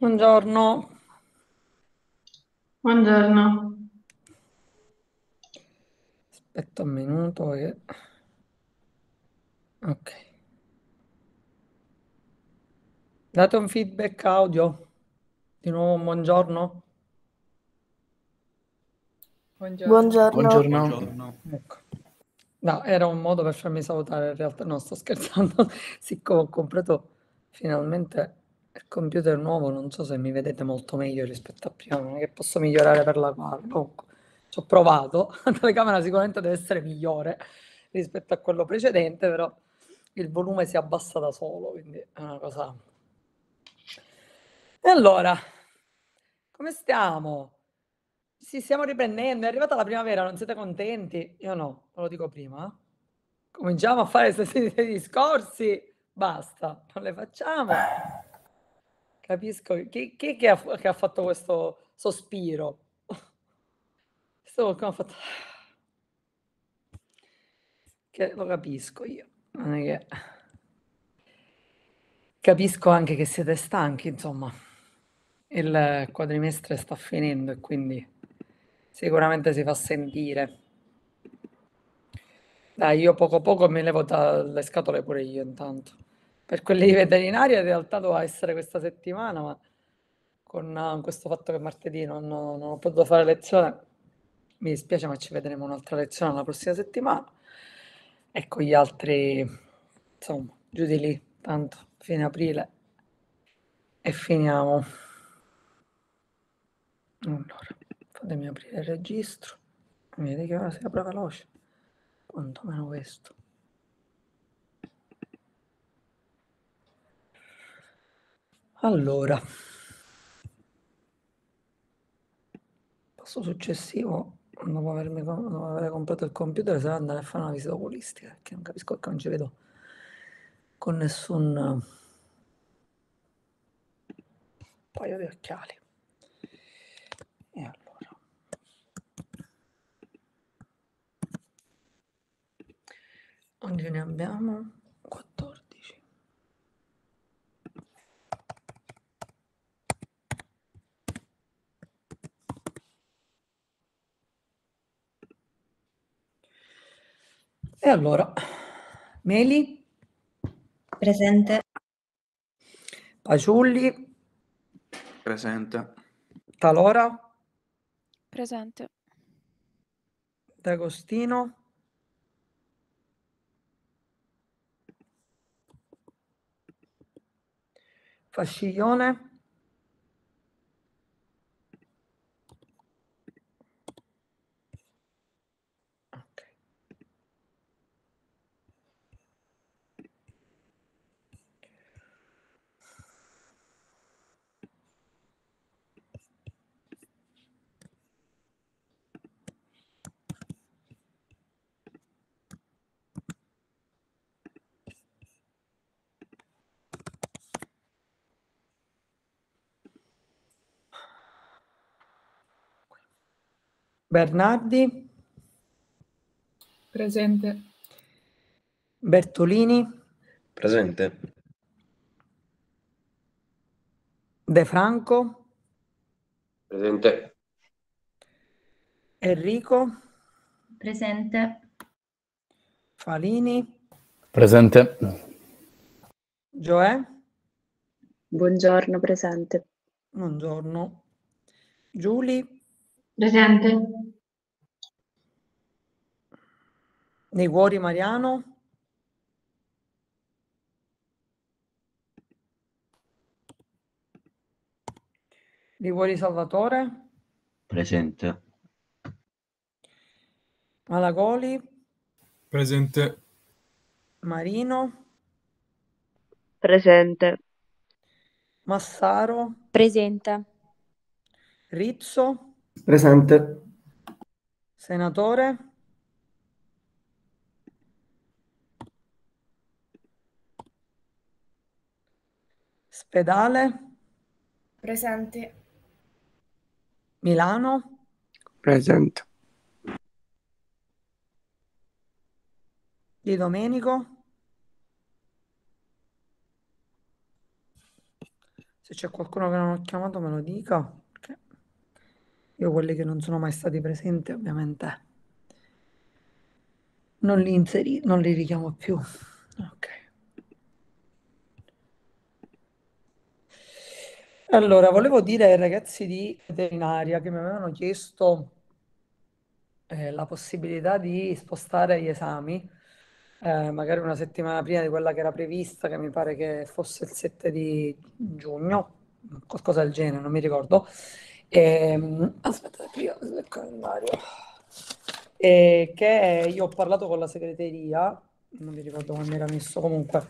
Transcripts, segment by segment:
Buongiorno. Buongiorno. Aspetta un minuto che... Ok. Date un feedback audio. Di nuovo un buongiorno. Buongiorno. Buongiorno. Ecco. No, era un modo per farmi salutare, in realtà non sto scherzando, siccome ho comprato finalmente il computer nuovo, non so se mi vedete molto meglio rispetto a prima, non è che posso migliorare per la quale, comunque ci ho provato, la telecamera sicuramente deve essere migliore rispetto a quello precedente, però il volume si abbassa da solo, quindi è una cosa... E allora, come stiamo? Sì, stiamo riprendendo, è arrivata la primavera, non siete contenti? Io no, ve lo dico prima. Cominciamo a fare questi discorsi, basta, non le facciamo. Capisco, chi, chi che, ha, che ha fatto questo sospiro? Questo qualcuno ha fatto... Che lo capisco io, non è che... Capisco anche che siete stanchi, insomma. Il quadrimestre sta finendo e quindi sicuramente si fa sentire. Dai, io poco poco mi levo dalle scatole pure io intanto. Per quelli di veterinaria in realtà doveva essere questa settimana, ma con uh, questo fatto che martedì non, non, ho potuto fare lezione, mi dispiace, ma ci vedremo un'altra lezione la prossima settimana. E con gli altri, insomma, giù di lì, tanto, fine aprile. E finiamo. Allora. Fatemi aprire il registro. Vedete che ora si apre veloce. Quantomeno questo. Allora. Passo successivo, dopo, avermi, dopo aver comprato il computer, sarà andare a fare una visita oculistica, perché non capisco perché non ci vedo con nessun paio di occhiali. E allora. Oggi ne abbiamo E allora, Meli? Presente. Paciulli? Presente. Talora? Presente. D'Agostino? Fasciglione Bernardi, Presente. Bertolini, Presente. De Franco, Presente. Enrico, Presente. Falini, Presente. Gioè, Buongiorno, presente. buongiorno, Giuli, Presente. Niguori Mariano, Liguori Salvatore, Presente. Malagoli, Presente. Marino, Presente. Massaro, Presente. Rizzo, Presente. Senatore, Spedale, Presente. Milano, Presente. Di Domenico, Se c'è qualcuno che non ho chiamato me lo dica, io quelli che non sono mai stati presenti ovviamente non li inseri, non li richiamo più. Ok. Allora, volevo dire ai ragazzi di veterinaria che mi avevano chiesto eh, la possibilità di spostare gli esami, eh, magari una settimana prima di quella che era prevista, che mi pare che fosse il 7 di giugno, qualcosa del genere, non mi ricordo. E, aspetta, prima il calendario. E che io ho parlato con la segreteria, non mi ricordo quando era messo comunque,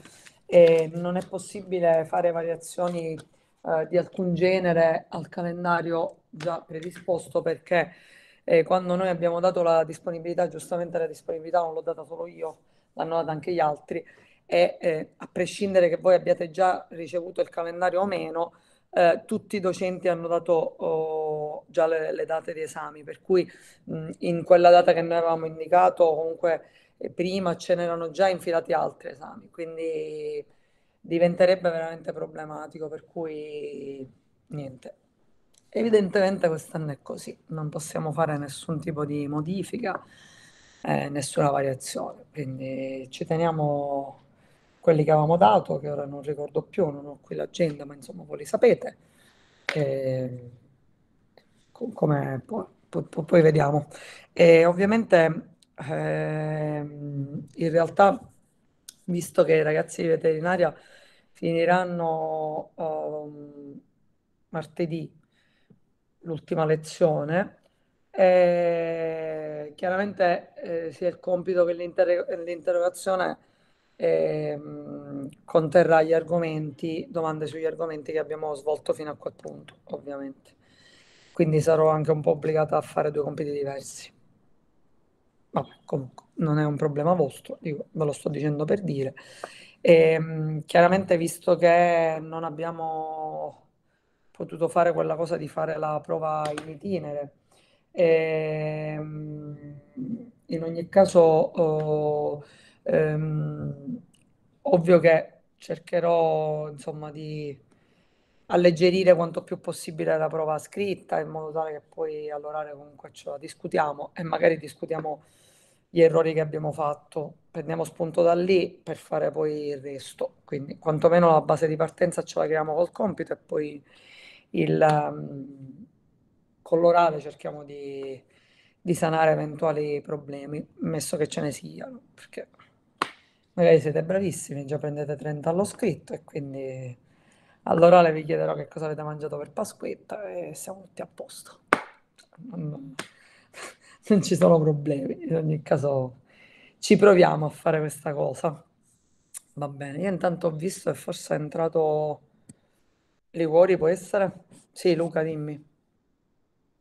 e non è possibile fare variazioni eh, di alcun genere al calendario già predisposto perché eh, quando noi abbiamo dato la disponibilità, giustamente la disponibilità non l'ho data solo io, l'hanno data anche gli altri, e eh, a prescindere che voi abbiate già ricevuto il calendario o meno, eh, tutti i docenti hanno dato oh, già le, le, date di esami, per cui mh, in quella data che noi avevamo indicato, comunque eh, prima ce n'erano già infilati altri esami, quindi diventerebbe veramente problematico, per cui niente. Evidentemente quest'anno è così, non possiamo fare nessun tipo di modifica, eh, nessuna variazione, quindi ci teniamo quelli che avevamo dato, che ora non ricordo più, non ho qui l'agenda, ma insomma voi li sapete. E, come poi, poi, poi, vediamo. E ovviamente eh, in realtà, visto che i ragazzi di veterinaria finiranno um, martedì l'ultima lezione, eh, chiaramente eh, sia il compito che l'inter- l'interrogazione eh, conterrà gli argomenti, domande sugli argomenti che abbiamo svolto fino a quel punto, ovviamente. Quindi sarò anche un po' obbligata a fare due compiti diversi. Vabbè, comunque, non è un problema vostro, dico, ve lo sto dicendo per dire. E, ehm, chiaramente, visto che non abbiamo potuto fare quella cosa di fare la prova in itinere, e, ehm, in ogni caso... Oh, Ehm, ovvio che cercherò insomma di alleggerire quanto più possibile la prova scritta in modo tale che poi all'orario comunque ce la discutiamo e magari discutiamo gli errori che abbiamo fatto, prendiamo spunto da lì per fare poi il resto. Quindi quantomeno la base di partenza ce la creiamo col compito e poi il, um, con l'orale cerchiamo di, di sanare eventuali problemi, messo che ce ne siano, perché magari siete bravissimi, già prendete 30 allo scritto e quindi all'orale vi chiederò che cosa avete mangiato per Pasquetta e siamo tutti a posto. Non, non ci sono problemi, in ogni caso ci proviamo a fare questa cosa. Va bene, io intanto ho visto e forse è entrato Liguori, può essere? Sì, Luca, dimmi.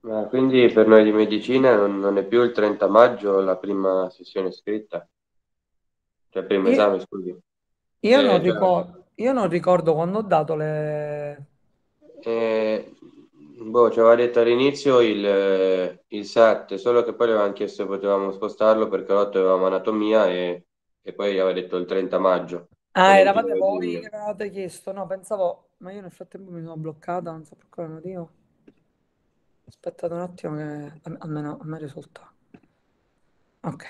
Ma quindi per noi di medicina non, non è più il 30 maggio la prima sessione scritta? Cioè primo Io, esame, scusi. io Eh, non già. ricordo, io non ricordo quando ho dato le... Eh, boh, ci aveva detto all'inizio il, il 7, solo che poi le avevamo chiesto se potevamo spostarlo perché l'8 avevamo anatomia e, e poi gli aveva detto il 30 maggio. Ah, eravate 29 voi che avevate chiesto? No, pensavo, ma io nel frattempo mi sono bloccata, non so per quale motivo. Aspettate un attimo che al- almeno a me risulta. Ok.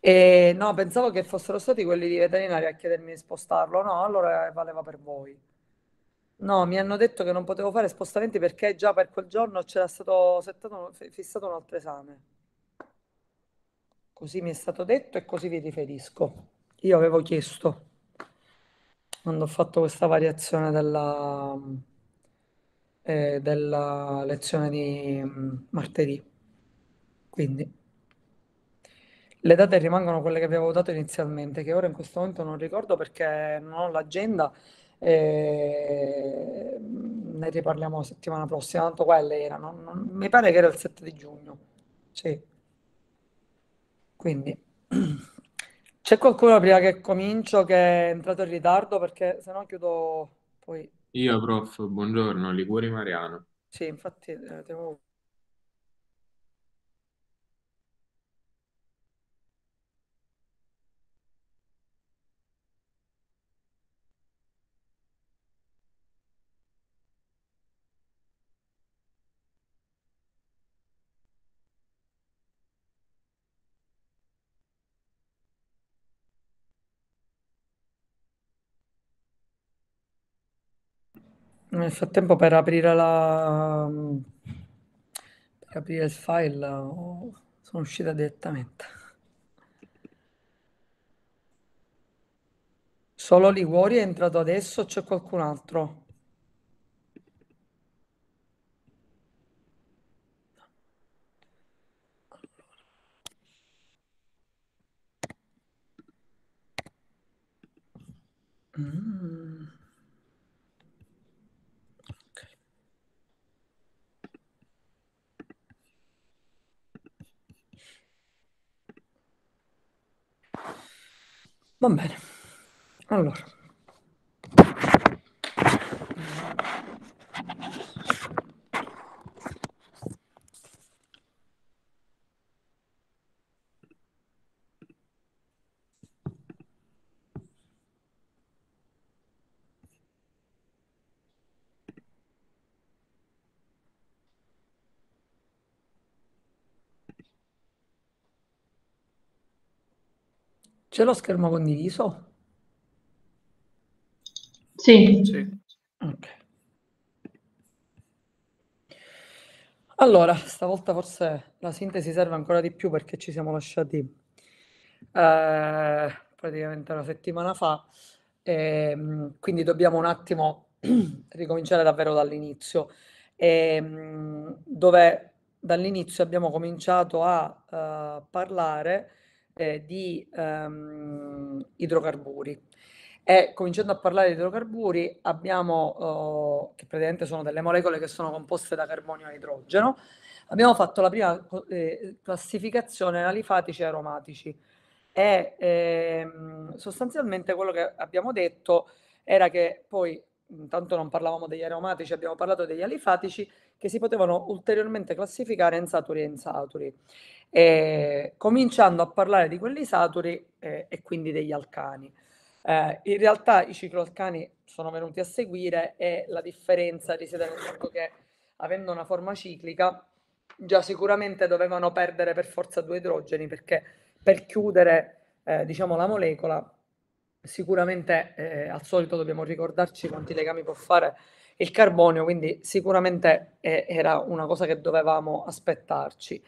E, no, pensavo che fossero stati quelli di veterinaria a chiedermi di spostarlo. No, allora valeva per voi. No, mi hanno detto che non potevo fare spostamenti perché già per quel giorno c'era stato settato- fi- fissato un altro esame. Così mi è stato detto e così vi riferisco. Io avevo chiesto, quando ho fatto questa variazione della, eh, della lezione di mm, martedì. Quindi le date rimangono quelle che avevo dato inizialmente, che ora in questo momento non ricordo perché non ho l'agenda. e ne riparliamo settimana prossima, tanto quelle erano. non- mi pare che era il 7 di giugno. Sì. Quindi c'è qualcuno prima che comincio che è entrato in ritardo perché sennò chiudo poi. Io, prof, buongiorno, Liguori Mariano. Sì, infatti eh, devo Nel frattempo per aprire la per aprire il file sono uscita direttamente. Solo Liguori è entrato adesso o c'è qualcun altro? Va bene. Allora. C'è lo schermo condiviso? Sì. Sì. Ok. Allora, stavolta forse la sintesi serve ancora di più perché ci siamo lasciati eh, praticamente una settimana fa, e, ehm, quindi dobbiamo un attimo ricominciare davvero dall'inizio, e, ehm, dove dall'inizio abbiamo cominciato a uh, parlare eh, di um, idrocarburi. E cominciando a parlare di idrocarburi, abbiamo, uh, che praticamente sono delle molecole che sono composte da carbonio e idrogeno, abbiamo fatto la prima eh, classificazione alifatici e aromatici. E ehm, sostanzialmente quello che abbiamo detto era che poi, intanto non parlavamo degli aromatici, abbiamo parlato degli alifatici, che si potevano ulteriormente classificare in saturi e insaturi. E, cominciando a parlare di quelli saturi eh, e quindi degli alcani. Eh, in realtà i cicloalcani sono venuti a seguire e la differenza risiede nel fatto che avendo una forma ciclica già sicuramente dovevano perdere per forza due idrogeni perché per chiudere eh, diciamo la molecola sicuramente eh, al solito dobbiamo ricordarci quanti legami può fare il carbonio quindi sicuramente eh, era una cosa che dovevamo aspettarci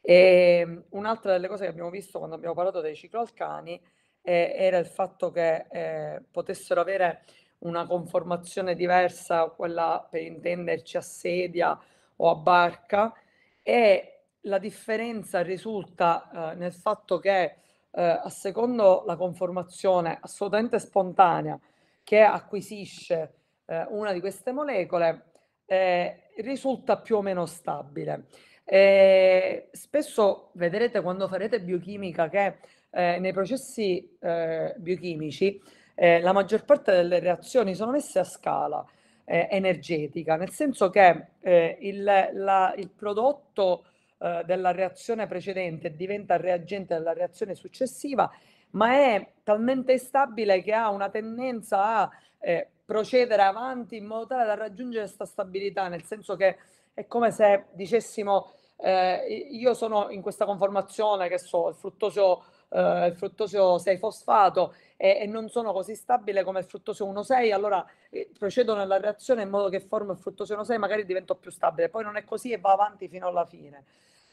e ehm, un'altra delle cose che abbiamo visto quando abbiamo parlato dei cicloalcani eh, era il fatto che eh, potessero avere una conformazione diversa, quella per intenderci a sedia o a barca, e la differenza risulta eh, nel fatto che eh, a secondo la conformazione assolutamente spontanea che acquisisce eh, una di queste molecole, eh, risulta più o meno stabile. Spesso vedrete quando farete biochimica che eh, nei processi eh, biochimici eh, la maggior parte delle reazioni sono messe a scala eh, energetica, nel senso che eh, il, la, il, prodotto eh, della reazione precedente diventa reagente della reazione successiva, ma è talmente stabile che ha una tendenza a procedere avanti in modo tale da raggiungere questa stabilità, nel senso che è come se dicessimo eh, io sono in questa conformazione che so, il fruttosio eh, il fruttosio 6-fosfato e, e, non sono così stabile come il fruttosio 1-6, allora eh, procedo nella reazione in modo che formo il fruttosio 1-6, magari divento più stabile, poi non è così e va avanti fino alla fine.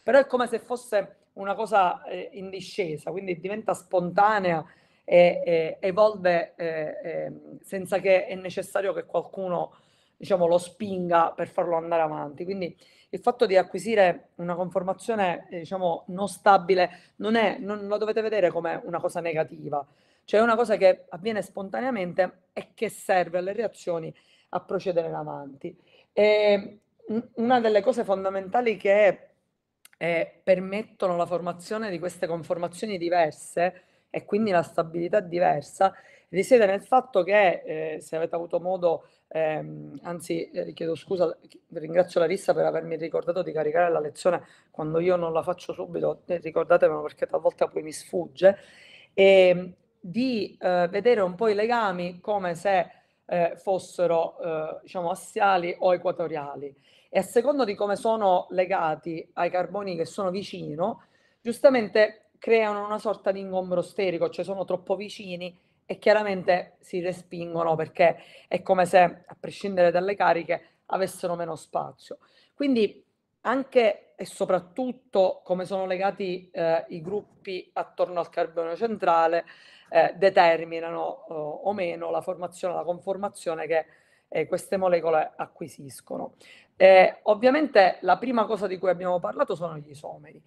Però è come se fosse una cosa eh, in discesa, quindi diventa spontanea e, e evolve eh, ehm, senza che è necessario che qualcuno diciamo, lo spinga per farlo andare avanti. Quindi il fatto di acquisire una conformazione eh, diciamo non stabile non, è, non lo dovete vedere come una cosa negativa, cioè è una cosa che avviene spontaneamente e che serve alle reazioni a procedere in avanti. E una delle cose fondamentali che eh, permettono la formazione di queste conformazioni diverse e quindi la stabilità diversa risiede nel fatto che eh, se avete avuto modo Ehm, anzi, eh, chiedo scusa, ringrazio Larissa per avermi ricordato di caricare la lezione quando io non la faccio subito, eh, ricordatemelo perché talvolta poi mi sfugge, e ehm, di eh, vedere un po' i legami come se eh, fossero eh, diciamo assiali o equatoriali. E a secondo di come sono legati ai carboni che sono vicino, giustamente creano una sorta di ingombro sterico, cioè sono troppo vicini e chiaramente si respingono perché è come se, a prescindere dalle cariche, avessero meno spazio. Quindi anche e soprattutto come sono legati eh, i gruppi attorno al carbonio centrale eh, determinano eh, o meno la formazione, la conformazione che eh, queste molecole acquisiscono. ovviamente la prima cosa di cui abbiamo parlato sono gli isomeri.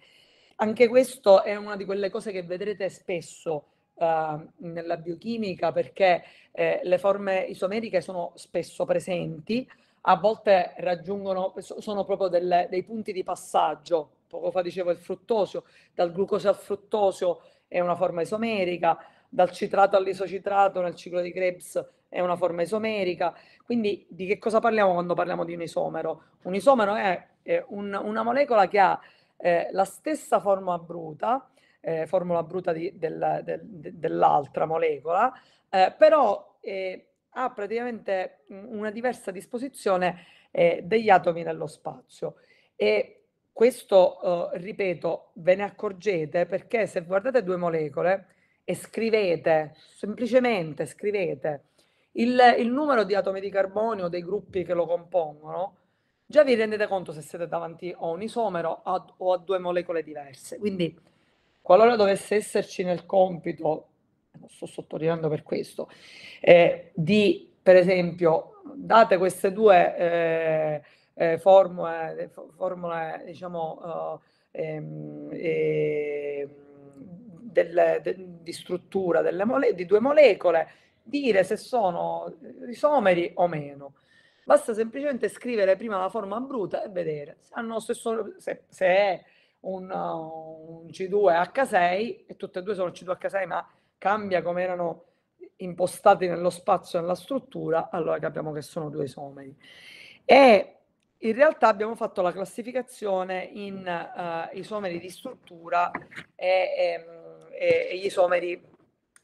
Anche questo è una di quelle cose che vedrete spesso uh, nella biochimica perché eh, le forme isomeriche sono spesso presenti, a volte raggiungono, sono proprio delle, dei punti di passaggio. Poco fa dicevo il fruttosio, dal glucosio al fruttosio è una forma isomerica, dal citrato all'isocitrato nel ciclo di Krebs è una forma isomerica. Quindi di che cosa parliamo quando parliamo di un isomero? Un isomero è, è un, una molecola che ha eh, la stessa forma bruta, eh, formula bruta di, del, del, dell'altra molecola, eh, però eh, ha praticamente una diversa disposizione eh, degli atomi nello spazio. E questo, eh, ripeto, ve ne accorgete perché se guardate due molecole e scrivete, semplicemente scrivete il, il numero di atomi di carbonio dei gruppi che lo compongono, già vi rendete conto se siete davanti a un isomero o a due molecole diverse. Quindi qualora dovesse esserci nel compito, lo sto sottolineando per questo, eh, di per esempio date queste due eh, eh, formule, formule diciamo, eh, del, de, di struttura mole, di due molecole, dire se sono isomeri o meno. Basta semplicemente scrivere prima la forma bruta e vedere se, hanno stesso, se, se è un, un C2H6 e tutte e due sono C2H6 ma cambia come erano impostati nello spazio e nella struttura, allora capiamo che sono due isomeri. E in realtà abbiamo fatto la classificazione in uh, isomeri di struttura e, e, e, gli isomeri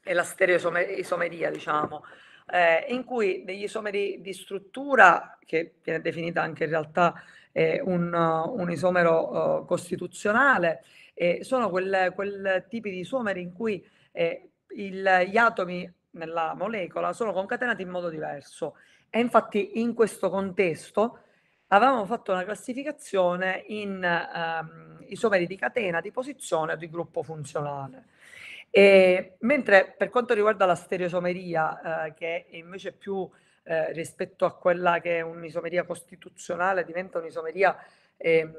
e la stereoisomeria, diciamo, eh, in cui degli isomeri di struttura, che viene definita anche in realtà eh, un, un, isomero uh, costituzionale, eh, sono quel, quel tipi di isomeri in cui eh, il, gli atomi nella molecola sono concatenati in modo diverso. E infatti in questo contesto avevamo fatto una classificazione in um, isomeri di catena, di posizione o di gruppo funzionale. E, mentre per quanto riguarda la stereosomeria, eh, che è invece più eh, rispetto a quella che è un'isomeria costituzionale, diventa un'isomeria eh,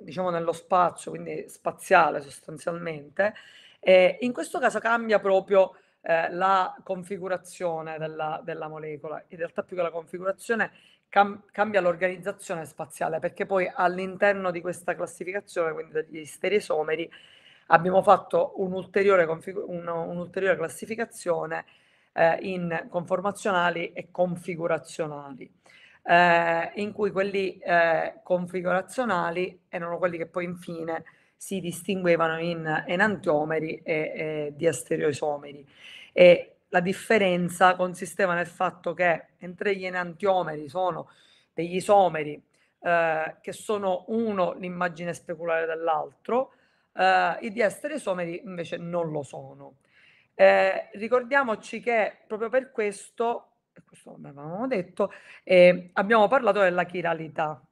diciamo nello spazio, quindi spaziale sostanzialmente, in questo caso cambia proprio eh, la configurazione della, della, molecola. In realtà più che la configurazione cam cambia l'organizzazione spaziale perché poi all'interno di questa classificazione, quindi degli stereosomeri, abbiamo fatto un'ulteriore, un, un'ulteriore classificazione eh, in conformazionali e configurazionali. Eh, in cui quelli eh, configurazionali erano quelli che poi infine si distinguevano in enantiomeri e, e diastereoisomeri. E la differenza consisteva nel fatto che entre gli enantiomeri sono degli isomeri eh, che sono uno l'immagine speculare dell'altro, eh, i diastereoisomeri invece non lo sono. Eh, ricordiamoci che proprio per questo, questo avevamo detto, eh, abbiamo parlato della chiralità,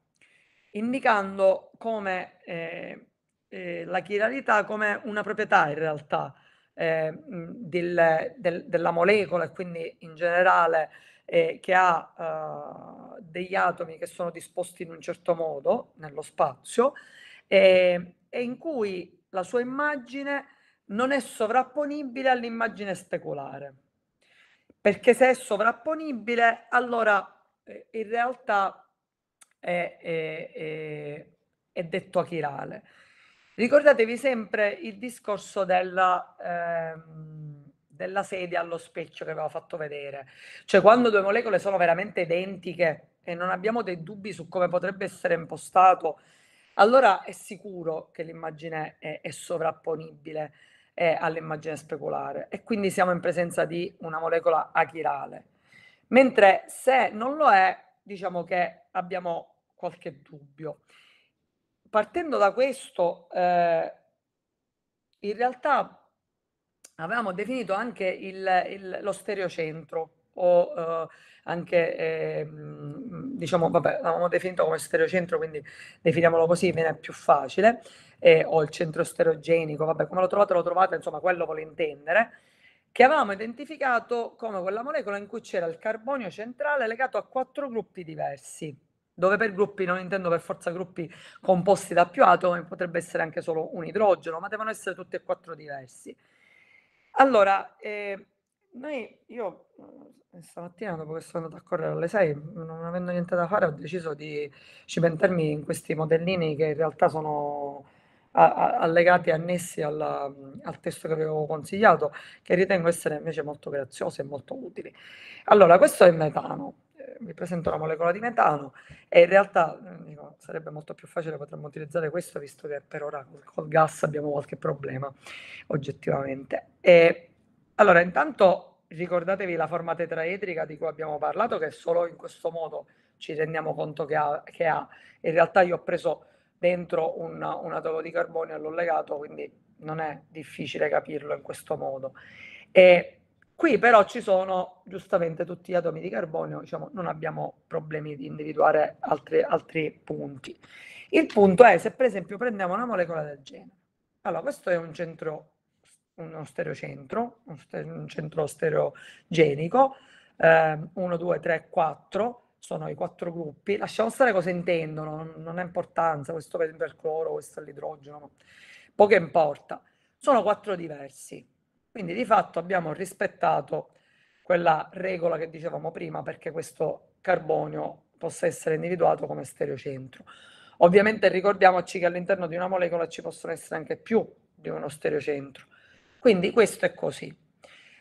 indicando come eh, eh, la chiralità come una proprietà in realtà eh, del, del, della molecola e quindi in generale eh, che ha uh, degli atomi che sono disposti in un certo modo nello spazio e in cui la sua immagine non è sovrapponibile all'immagine speculare. Perché se è sovrapponibile, allora eh, in realtà è, è, è, è detto achirale. Ricordatevi sempre il discorso della, ehm, della sedia allo specchio che avevo fatto vedere. Cioè quando due molecole sono veramente identiche e non abbiamo dei dubbi su come potrebbe essere impostato, allora è sicuro che l'immagine è, è sovrapponibile eh, all'immagine speculare e quindi siamo in presenza di una molecola achirale. Mentre se non lo è, diciamo che abbiamo qualche dubbio partendo da questo, eh, in realtà avevamo definito anche il, il, lo stereocentro o eh, anche, eh, diciamo, vabbè, l'avevamo definito come stereocentro, quindi definiamolo così, viene più facile, eh, o il centro stereogenico, vabbè, come lo trovate, lo trovate, insomma, quello vuole intendere, che avevamo identificato come quella molecola in cui c'era il carbonio centrale legato a quattro gruppi diversi, dove per gruppi non intendo per forza gruppi composti da più atomi, potrebbe essere anche solo un idrogeno, ma devono essere tutti e quattro diversi. Allora, eh, noi, io eh, stamattina dopo che sono andato a correre alle 6, non avendo niente da fare, ho deciso di cimentarmi in questi modellini che in realtà sono a, a, allegati, annessi alla, al testo che avevo consigliato, che ritengo essere invece molto graziosi e molto utili. Allora, questo è il metano. Eh, vi presento la molecola di metano e in realtà eh, dico, sarebbe molto più facile, potremmo utilizzare questo visto che per ora col gas abbiamo qualche problema oggettivamente. E, allora, intanto ricordatevi la forma tetraedrica di cui abbiamo parlato, che solo in questo modo ci rendiamo conto che ha. Che ha. In realtà io ho preso dentro un, un atomo di carbonio e l'ho legato, quindi non è difficile capirlo in questo modo. E qui però ci sono giustamente tutti gli atomi di carbonio, diciamo, non abbiamo problemi di individuare altri, altri punti. Il punto è se per esempio prendiamo una molecola del genere. Allora, questo è un centro uno stereocentro, un centro stereogenico, 1, 2, 3, 4, sono i quattro gruppi. Lasciamo stare cosa intendono, non, ha importanza, questo per il cloro, questo è l'idrogeno, no? poco importa. Sono quattro diversi, quindi di fatto abbiamo rispettato quella regola che dicevamo prima perché questo carbonio possa essere individuato come stereocentro. Ovviamente ricordiamoci che all'interno di una molecola ci possono essere anche più di uno stereocentro. Quindi questo è così.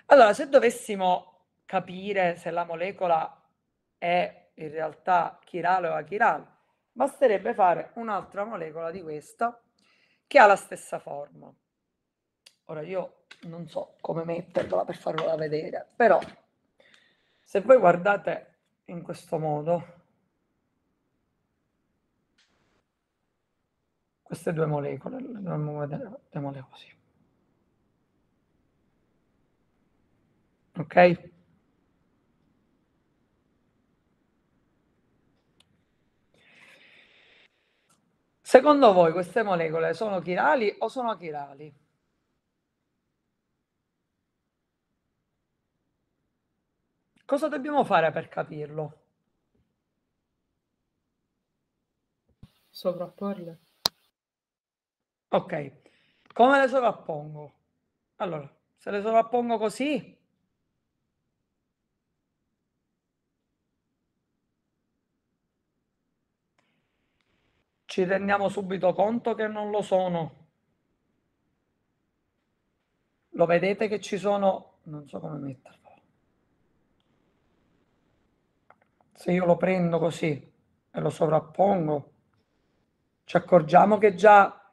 Allora, se dovessimo capire se la molecola è in realtà chirale o achirale, basterebbe fare un'altra molecola di questa che ha la stessa forma. Ora io non so come metterla per farvela vedere, però se voi guardate in questo modo, queste due molecole, le dobbiamo vedere, così. Ok? Secondo voi queste molecole sono chirali o sono achirali? Cosa dobbiamo fare per capirlo? Sovrapporle. Ok, come le sovrappongo? Allora, se le sovrappongo così, ci rendiamo subito conto che non lo sono. Lo vedete che ci sono, non so come metterlo. Se io lo prendo così e lo sovrappongo, ci accorgiamo che già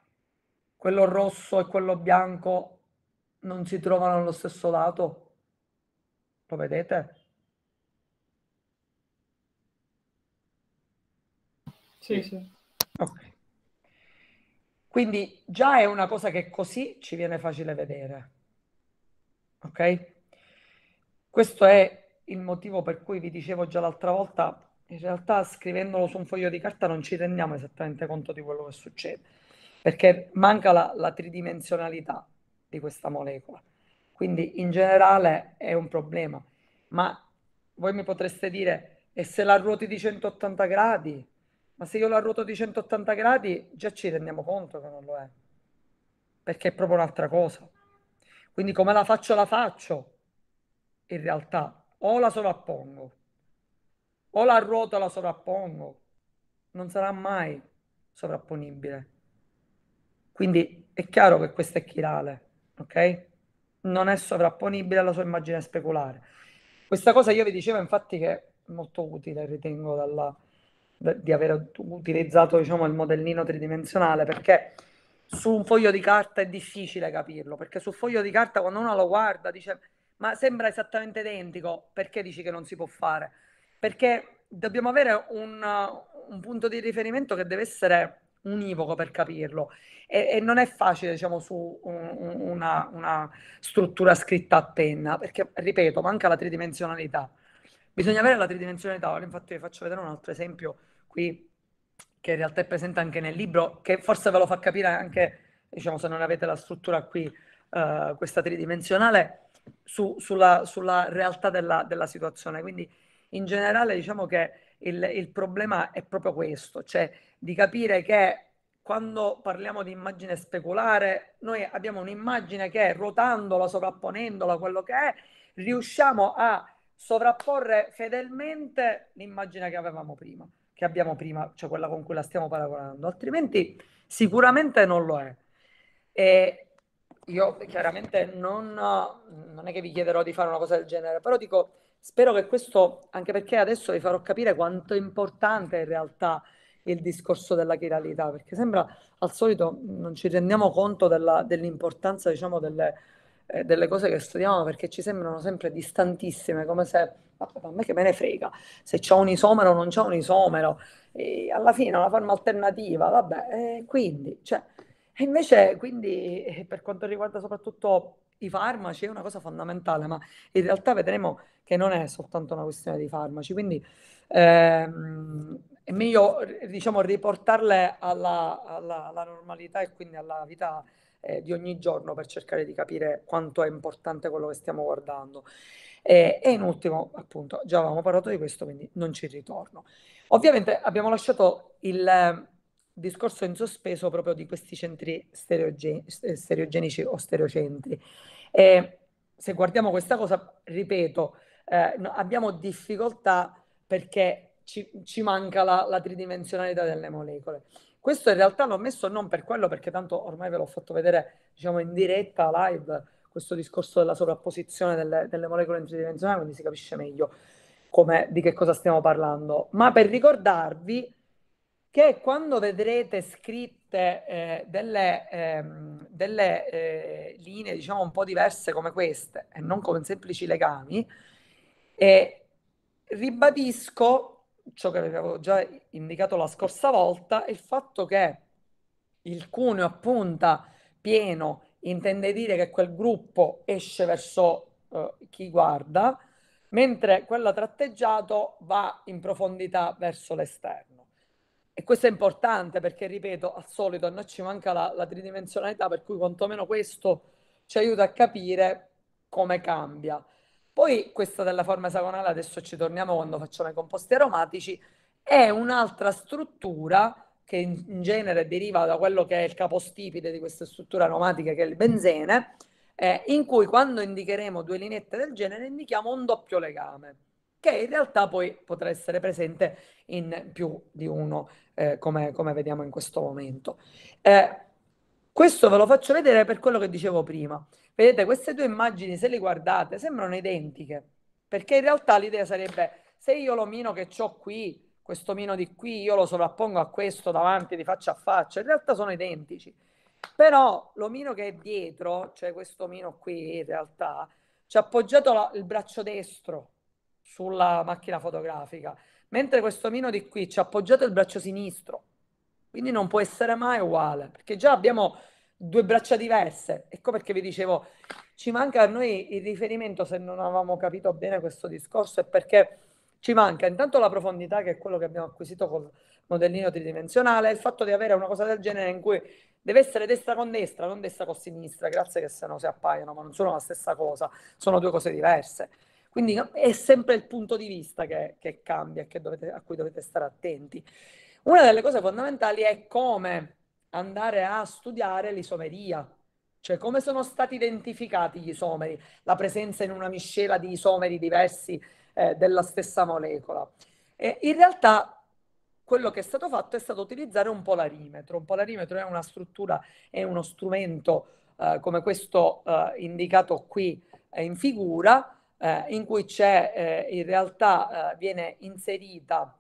quello rosso e quello bianco non si trovano allo stesso lato. Lo vedete? Sì, sì. Ok. Quindi già è una cosa che così ci viene facile vedere. Ok? Questo è il motivo per cui vi dicevo già l'altra volta, in realtà scrivendolo su un foglio di carta non ci rendiamo esattamente conto di quello che succede, perché manca la, la tridimensionalità di questa molecola. Quindi in generale è un problema. Ma voi mi potreste dire, e se la ruoti di 180 gradi? Ma se io la ruoto di 180 gradi, già ci rendiamo conto che non lo è. Perché è proprio un'altra cosa. Quindi come la faccio, la faccio. In realtà, o la sovrappongo, o la ruoto, la sovrappongo. Non sarà mai sovrapponibile. Quindi è chiaro che questo è chirale, ok? Non è sovrapponibile alla sua immagine speculare. Questa cosa io vi dicevo infatti che è molto utile, ritengo, dalla, di aver utilizzato diciamo, il modellino tridimensionale perché su un foglio di carta è difficile capirlo perché sul foglio di carta quando uno lo guarda dice ma sembra esattamente identico perché dici che non si può fare? Perché dobbiamo avere un, un punto di riferimento che deve essere univoco per capirlo. E, e non è facile, diciamo, su un, una, una struttura scritta a penna, perché, ripeto, manca la tridimensionalità. Bisogna avere la tridimensionalità, infatti vi faccio vedere un altro esempio qui, che in realtà è presente anche nel libro, che forse ve lo fa capire anche, diciamo, se non avete la struttura qui, uh, questa tridimensionale, su, sulla, sulla, realtà della, della, situazione. Quindi in generale diciamo che il, il problema è proprio questo, cioè di capire che quando parliamo di immagine speculare, noi abbiamo un'immagine che ruotandola, sovrapponendola, quello che è, riusciamo a sovrapporre fedelmente l'immagine che avevamo prima, che abbiamo prima, cioè quella con cui la stiamo paragonando, altrimenti sicuramente non lo è. E io chiaramente non, non è che vi chiederò di fare una cosa del genere, però dico, spero che questo, anche perché adesso vi farò capire quanto è importante in realtà il discorso della chiralità, perché sembra al solito non ci rendiamo conto della, dell'importanza, diciamo, delle, eh, delle cose che studiamo, perché ci sembrano sempre distantissime, come se, a me che me ne frega, se c'è un isomero o non c'è un isomero, e alla fine una forma alternativa, vabbè, eh, quindi, cioè, e invece, quindi, eh, per quanto riguarda soprattutto i farmaci, è una cosa fondamentale, ma in realtà vedremo che non è soltanto una questione di farmaci, quindi ehm, è meglio, diciamo, riportarle alla, alla, alla, normalità e quindi alla vita eh, di ogni giorno per cercare di capire quanto è importante quello che stiamo guardando. E, e in ultimo, appunto, già avevamo parlato di questo, quindi non ci ritorno. Ovviamente abbiamo lasciato il discorso in sospeso proprio di questi centri stereogen- stereogenici o stereocentri. E se guardiamo questa cosa, ripeto, eh, no, abbiamo difficoltà perché ci, ci manca la, la, tridimensionalità delle molecole. Questo in realtà l'ho messo non per quello, perché tanto ormai ve l'ho fatto vedere diciamo, in diretta, live, questo discorso della sovrapposizione delle, delle molecole in tridimensionale, quindi si capisce meglio come, di che cosa stiamo parlando, ma per ricordarvi che quando vedrete scritte eh, delle, ehm, delle eh, linee, diciamo, un po' diverse come queste, e non come semplici legami, eh, ribadisco ciò che avevo già indicato la scorsa volta, il fatto che il cuneo a punta pieno intende dire che quel gruppo esce verso eh, chi guarda, mentre quello tratteggiato va in profondità verso l'esterno. E questo è importante perché, ripeto, al solito a noi ci manca la, la tridimensionalità, per cui quantomeno questo ci aiuta a capire come cambia. Poi questa della forma esagonale, adesso ci torniamo quando facciamo i composti aromatici, è un'altra struttura che in, genere deriva da quello che è il capostipite di queste strutture aromatiche, che è il benzene, eh, in cui quando indicheremo due lineette del genere indichiamo un doppio legame che in realtà poi potrà essere presente in più di uno, eh, come, come, vediamo in questo momento. Eh, questo ve lo faccio vedere per quello che dicevo prima. Vedete, queste due immagini, se le guardate, sembrano identiche, perché in realtà l'idea sarebbe, se io l'omino che ho qui, questo omino di qui, io lo sovrappongo a questo davanti di faccia a faccia, in realtà sono identici. Però l'omino che è dietro, cioè questo omino qui in realtà, ci ha appoggiato la, il braccio destro sulla macchina fotografica, mentre questo mino di qui ci ha appoggiato il braccio sinistro, quindi non può essere mai uguale, perché già abbiamo due braccia diverse. Ecco perché vi dicevo, ci manca a noi il riferimento, se non avevamo capito bene questo discorso, è perché ci manca intanto la profondità, che è quello che abbiamo acquisito col modellino tridimensionale, il fatto di avere una cosa del genere in cui deve essere destra con destra, non destra con sinistra, grazie che se no si appaiono, ma non sono la stessa cosa, sono due cose diverse. Quindi è sempre il punto di vista che, che cambia dovete, a cui dovete stare attenti. Una delle cose fondamentali è come andare a studiare l'isomeria, cioè come sono stati identificati gli isomeri, la presenza in una miscela di isomeri diversi eh, della stessa molecola. E in realtà quello che è stato fatto è stato utilizzare un polarimetro. Un polarimetro è una struttura, è uno strumento eh, come questo eh, indicato qui eh, in figura, eh, in cui c'è eh, in realtà viene inserita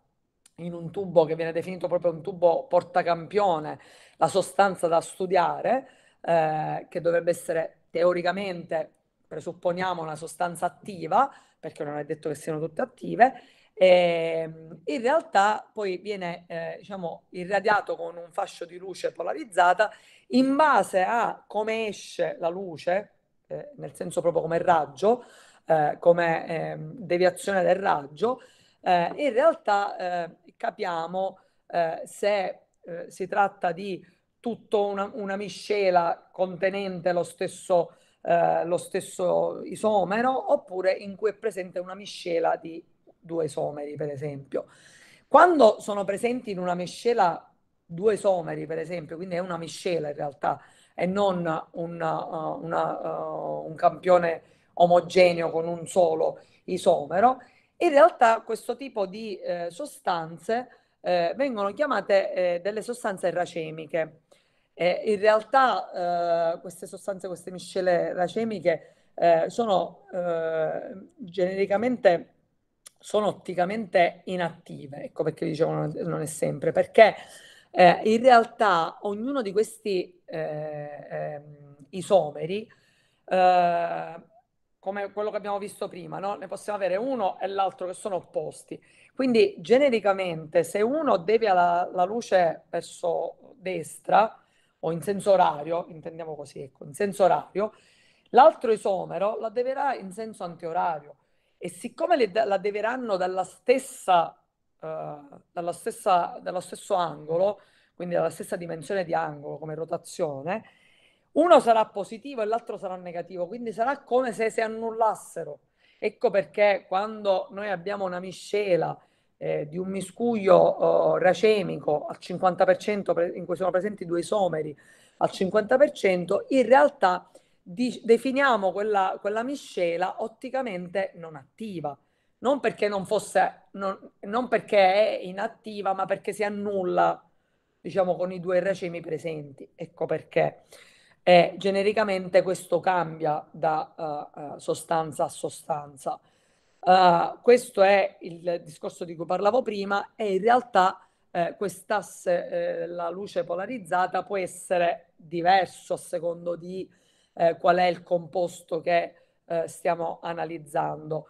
in un tubo che viene definito proprio un tubo portacampione la sostanza da studiare eh, che dovrebbe essere teoricamente presupponiamo una sostanza attiva perché non è detto che siano tutte attive E, in realtà poi viene eh, diciamo, irradiato con un fascio di luce polarizzata in base a come esce la luce, eh, nel senso proprio come raggio, eh, come ehm, deviazione del raggio, eh, in realtà eh, capiamo eh, se si tratta di tutta una, una, miscela contenente lo stesso, lo stesso isomero oppure in cui è presente una miscela di due isomeri, per esempio. Quando sono presenti in una miscela due isomeri, per esempio, quindi è una miscela in realtà e non una, una, uh, un campione omogeneo con un solo isomero, in realtà questo tipo di eh, sostanze eh, vengono chiamate eh, delle sostanze racemiche. in realtà eh, queste sostanze, queste miscele racemiche eh, sono eh, genericamente sono otticamente inattive, ecco perché dicevo non, è sempre, perché eh, in realtà ognuno di questi eh, eh, isomeri, eh, come quello che abbiamo visto prima, no? ne possiamo avere uno e l'altro che sono opposti. Quindi genericamente se uno devia la, la luce verso destra o in senso orario, intendiamo così, ecco, in senso orario, l'altro isomero la deverà in senso antiorario e siccome le, la deveranno dalla stessa, uh, dalla stessa, dallo stesso angolo, quindi dalla stessa dimensione di angolo come rotazione, uno sarà positivo e l'altro sarà negativo, quindi sarà come se si annullassero. Ecco perché quando noi abbiamo una miscela eh, di un miscuglio oh, racemico al 50%, in cui sono presenti due isomeri al 50%, in realtà di, definiamo quella, quella, miscela otticamente non attiva. Non perché non fosse, non, non perché è inattiva, ma perché si annulla, diciamo, con i due racemi presenti. Ecco perché. E genericamente questo cambia da uh, sostanza a sostanza. Uh, questo è il discorso di cui parlavo prima e in realtà eh, quest'asse, eh, la luce polarizzata, può essere diverso a secondo di eh, qual è il composto che stiamo analizzando.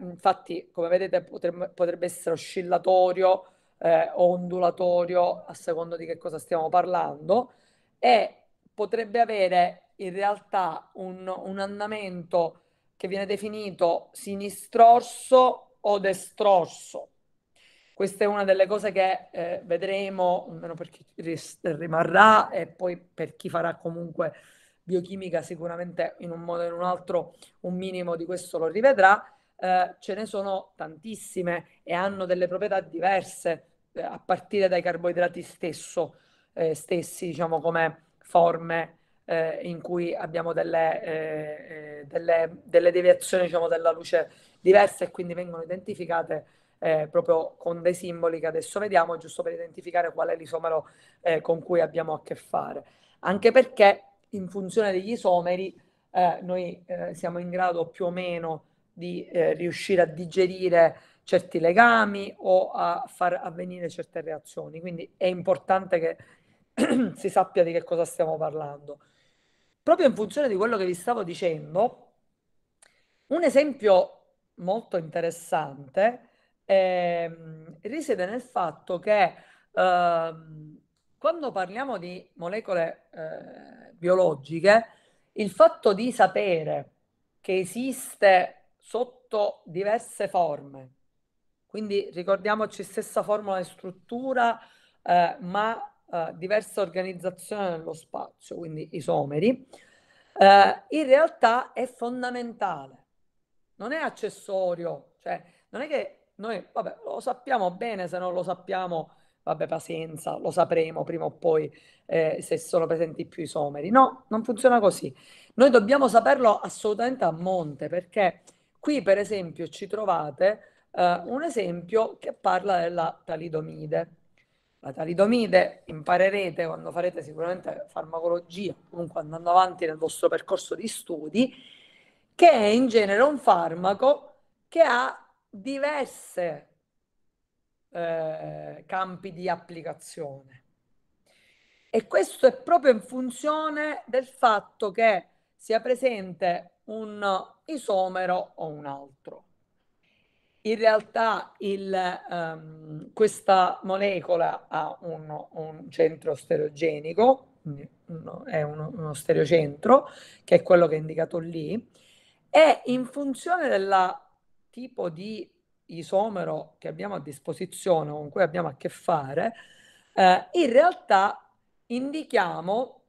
Infatti, come vedete, potrebbe, potrebbe essere oscillatorio o ondulatorio a secondo di che cosa stiamo parlando e potrebbe avere in realtà un, un andamento che viene definito sinistrorso o destrorso. Questa è una delle cose che eh, vedremo, almeno per chi rimarrà e poi per chi farà comunque biochimica sicuramente in un modo o in un altro un minimo di questo lo rivedrà, eh, ce ne sono tantissime e hanno delle proprietà diverse eh, a partire dai carboidrati stesso, eh, stessi, diciamo come forme eh, in cui abbiamo delle, eh, eh, delle, delle deviazioni diciamo, della luce diverse e quindi vengono identificate eh, proprio con dei simboli che adesso vediamo, giusto per identificare qual è l'isomero eh, con cui abbiamo a che fare. Anche perché in funzione degli isomeri eh, noi eh, siamo in grado più o meno di eh, riuscire a digerire certi legami o a far avvenire certe reazioni. Quindi è importante che si sappia di che cosa stiamo parlando. Proprio in funzione di quello che vi stavo dicendo, un esempio molto interessante eh, risiede nel fatto che eh, quando parliamo di molecole eh, biologiche, il fatto di sapere che esiste sotto diverse forme, quindi ricordiamoci stessa formula di struttura, eh, ma eh, diversa organizzazione nello spazio, quindi isomeri, eh, in realtà è fondamentale, non è accessorio, cioè non è che noi, vabbè, lo sappiamo bene se non lo sappiamo vabbè pazienza, lo sapremo prima o poi eh, se sono presenti più isomeri. No, non funziona così. Noi dobbiamo saperlo assolutamente a monte perché qui per esempio ci trovate eh, un esempio che parla della talidomide. La talidomide imparerete quando farete sicuramente farmacologia, comunque andando avanti nel vostro percorso di studi, che è in genere un farmaco che ha diverse eh, campi di applicazione. E questo è proprio in funzione del fatto che sia presente un isomero o un altro. In realtà il, um, questa molecola ha un, un centro stereogenico, uno, è uno, uno stereocentro, che è quello che è indicato lì, e in funzione del tipo di isomero che abbiamo a disposizione, con cui abbiamo a che fare, eh, in realtà indichiamo,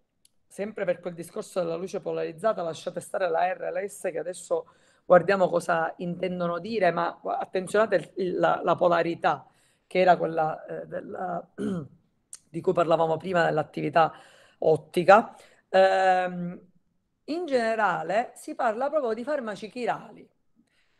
sempre per quel discorso della luce polarizzata, lasciate stare la R e la S che adesso guardiamo cosa intendono dire, ma attenzionate il, la, la, polarità, che era quella eh, della, di cui parlavamo prima dell'attività ottica. Eh, in generale si parla proprio di farmaci chirali,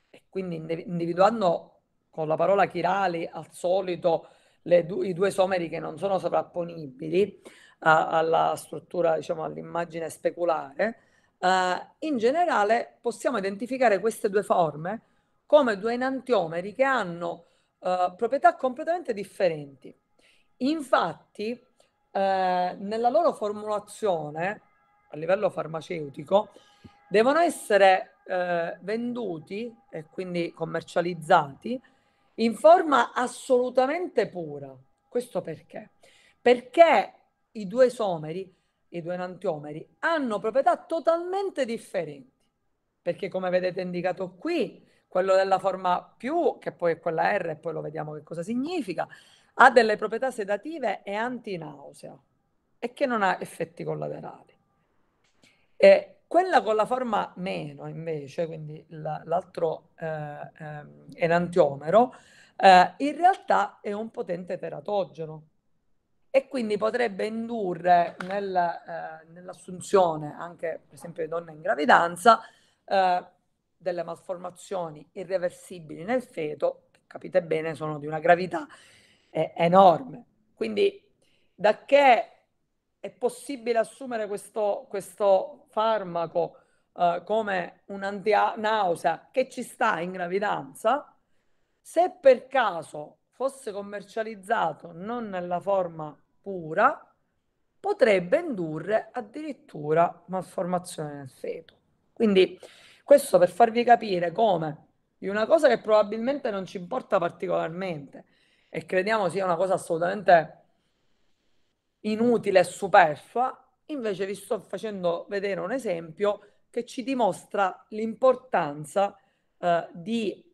e quindi individuando con la parola chirali al solito du- i due someri che non sono sovrapponibili a- alla struttura, diciamo, all'immagine speculare, Uh, in generale possiamo identificare queste due forme come due enantiomeri che hanno uh, proprietà completamente differenti. Infatti, uh, nella loro formulazione a livello farmaceutico devono essere venduti e quindi commercializzati in forma assolutamente pura. Questo perché? Perché i due someri i due enantiomeri, hanno proprietà totalmente differenti. Perché come vedete indicato qui, quello della forma più, che poi è quella R, e poi lo vediamo che cosa significa, ha delle proprietà sedative e antinausea e che non ha effetti collaterali. E quella con la forma meno, invece, quindi l'altro eh, eh, enantiomero, eh, in realtà è un potente teratogeno e quindi potrebbe indurre nel, eh, nell'assunzione anche per esempio di donne in gravidanza eh, delle malformazioni irreversibili nel feto, che capite bene sono di una gravità eh, enorme. Quindi da che è possibile assumere questo, questo farmaco eh, come un'antinausea che ci sta in gravidanza, se per caso fosse commercializzato non nella forma pura potrebbe indurre addirittura malformazione nel feto. Quindi questo per farvi capire come di una cosa che probabilmente non ci importa particolarmente e crediamo sia una cosa assolutamente inutile e superflua, invece vi sto facendo vedere un esempio che ci dimostra l'importanza eh, di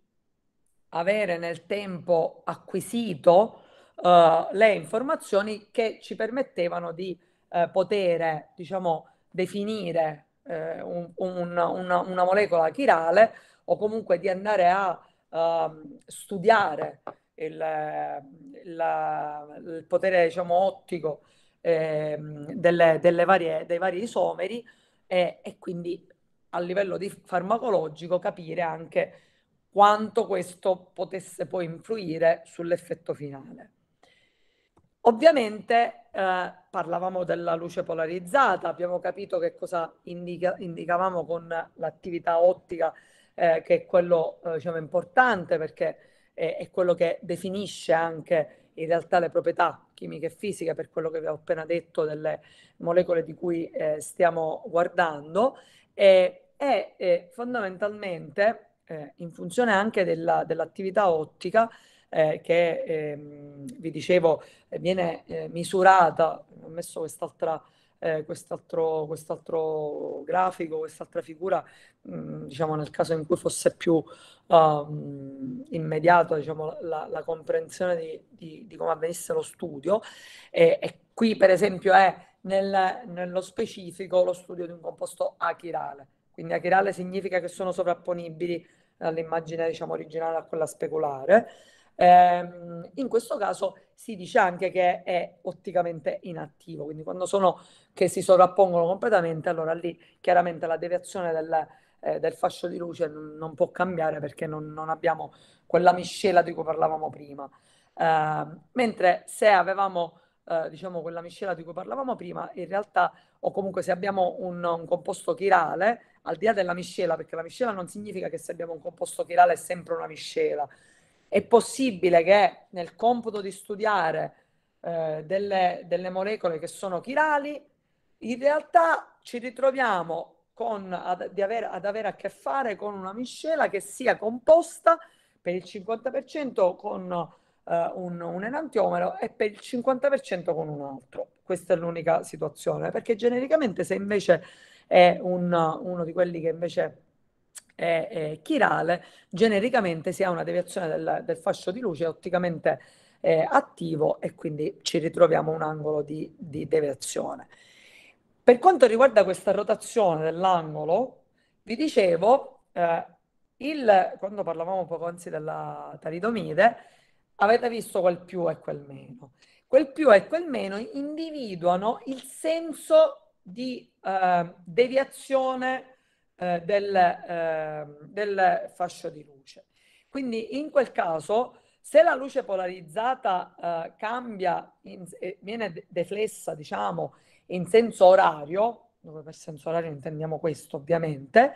avere nel tempo acquisito uh, le informazioni che ci permettevano di uh, poter, diciamo, definire uh, un, un, una, una, molecola chirale o comunque di andare a uh, studiare il, la, il, potere, diciamo, ottico eh, delle, delle varie, dei vari isomeri e, e quindi a livello di farmacologico capire anche quanto questo potesse poi influire sull'effetto finale. Ovviamente eh, parlavamo della luce polarizzata, abbiamo capito che cosa indica, indicavamo con l'attività ottica, eh, che è quello eh, diciamo, importante perché è, quello che definisce anche in realtà le proprietà chimiche e fisiche per quello che vi ho appena detto delle molecole di cui eh, stiamo guardando. E, e fondamentalmente eh, in funzione anche della, dell'attività ottica eh, che ehm, vi dicevo viene eh, misurata, ho messo quest'altra eh, quest'altro, quest'altro grafico, quest'altra figura, mh, mm, diciamo nel caso in cui fosse più uh, immediato diciamo, la, la comprensione di, di, di, come avvenisse lo studio. E, e qui per esempio è nel, nello specifico lo studio di un composto achirale. Quindi achirale significa che sono sovrapponibili all'immagine diciamo, originale a quella speculare. Eh, in questo caso si dice anche che è otticamente inattivo, quindi quando sono che si sovrappongono completamente, allora lì chiaramente la deviazione del, eh, del fascio di luce non, non può cambiare perché non, non, abbiamo quella miscela di cui parlavamo prima. Eh, mentre se avevamo eh, diciamo quella miscela di cui parlavamo prima, in realtà, o comunque se abbiamo un, un composto chirale, al di là della miscela, perché la miscela non significa che se abbiamo un composto chirale è sempre una miscela, è possibile che nel computo di studiare eh, delle, delle, molecole che sono chirali, in realtà ci ritroviamo con, ad, aver, ad avere a che fare con una miscela che sia composta per il 50% con eh, un, un enantiomero e per il 50% con un altro. Questa è l'unica situazione, perché genericamente se invece è un, uno di quelli che invece è chirale, genericamente si ha una deviazione del, del fascio di luce otticamente eh, attivo e quindi ci ritroviamo un angolo di, di deviazione. Per quanto riguarda questa rotazione dell'angolo, vi dicevo, eh, il, quando parlavamo poc'anzi della talidomide, avete visto quel più e quel meno. Quel più e quel meno individuano il senso di eh, deviazione eh, del, eh, del fascio di luce. Quindi in quel caso, se la luce polarizzata eh, cambia, in, viene deflessa, diciamo, in senso orario, dove per senso orario intendiamo questo ovviamente,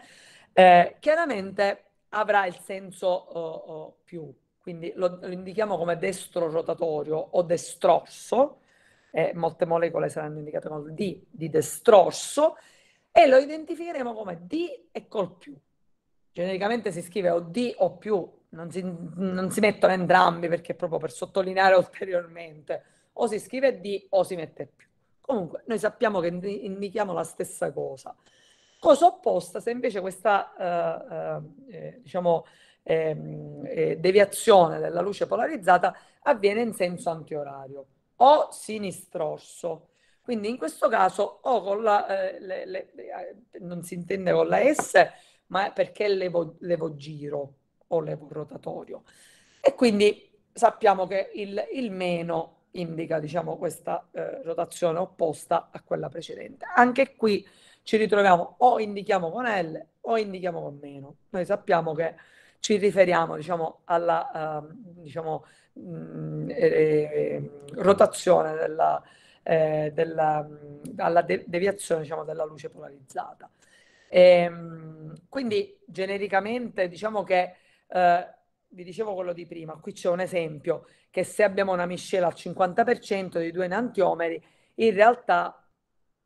eh, chiaramente avrà il senso oh, oh, più, quindi lo, lo, indichiamo come destro rotatorio o destrorso, eh, molte molecole saranno indicate con D di destrorso, e lo identificheremo come D e col più. Genericamente si scrive o D o più, non si, non si mettono entrambi perché proprio per sottolineare ulteriormente, o si scrive D o si mette più. Comunque, noi sappiamo che indichiamo la stessa cosa. Cosa opposta se invece questa, eh, eh, diciamo, ehm, eh, deviazione della luce polarizzata avviene in senso antiorario o sinistrorso. Quindi in questo caso o con la, eh, le, le, eh, non si intende con la S, ma perché levo, levo giro o levo rotatorio. E quindi sappiamo che il, il meno indica diciamo, questa eh, rotazione opposta a quella precedente. Anche qui ci ritroviamo o indichiamo con L o indichiamo con meno. Noi sappiamo che ci riferiamo diciamo, alla uh, diciamo, mh, mm, eh, eh, rotazione della, eh, della, alla de- deviazione diciamo, della luce polarizzata. E, ehm, quindi genericamente diciamo che eh, vi dicevo quello di prima, qui c'è un esempio che se abbiamo una miscela al 50% di due enantiomeri, in realtà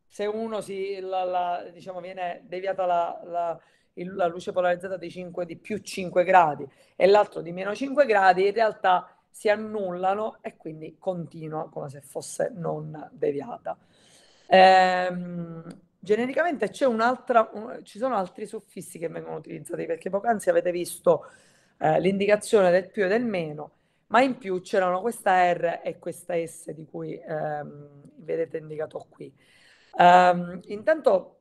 se uno si, la, la, diciamo, viene deviata la, la, la, luce polarizzata di, 5, di più 5 gradi e l'altro di meno 5 gradi, in realtà si annullano e quindi continua come se fosse non deviata. Ehm, genericamente un, ci sono altri suffissi che vengono utilizzati perché poc'anzi avete visto eh, l'indicazione del più e del meno, ma in più c'erano questa R e questa S di cui ehm, vedete indicato qui. Um, intanto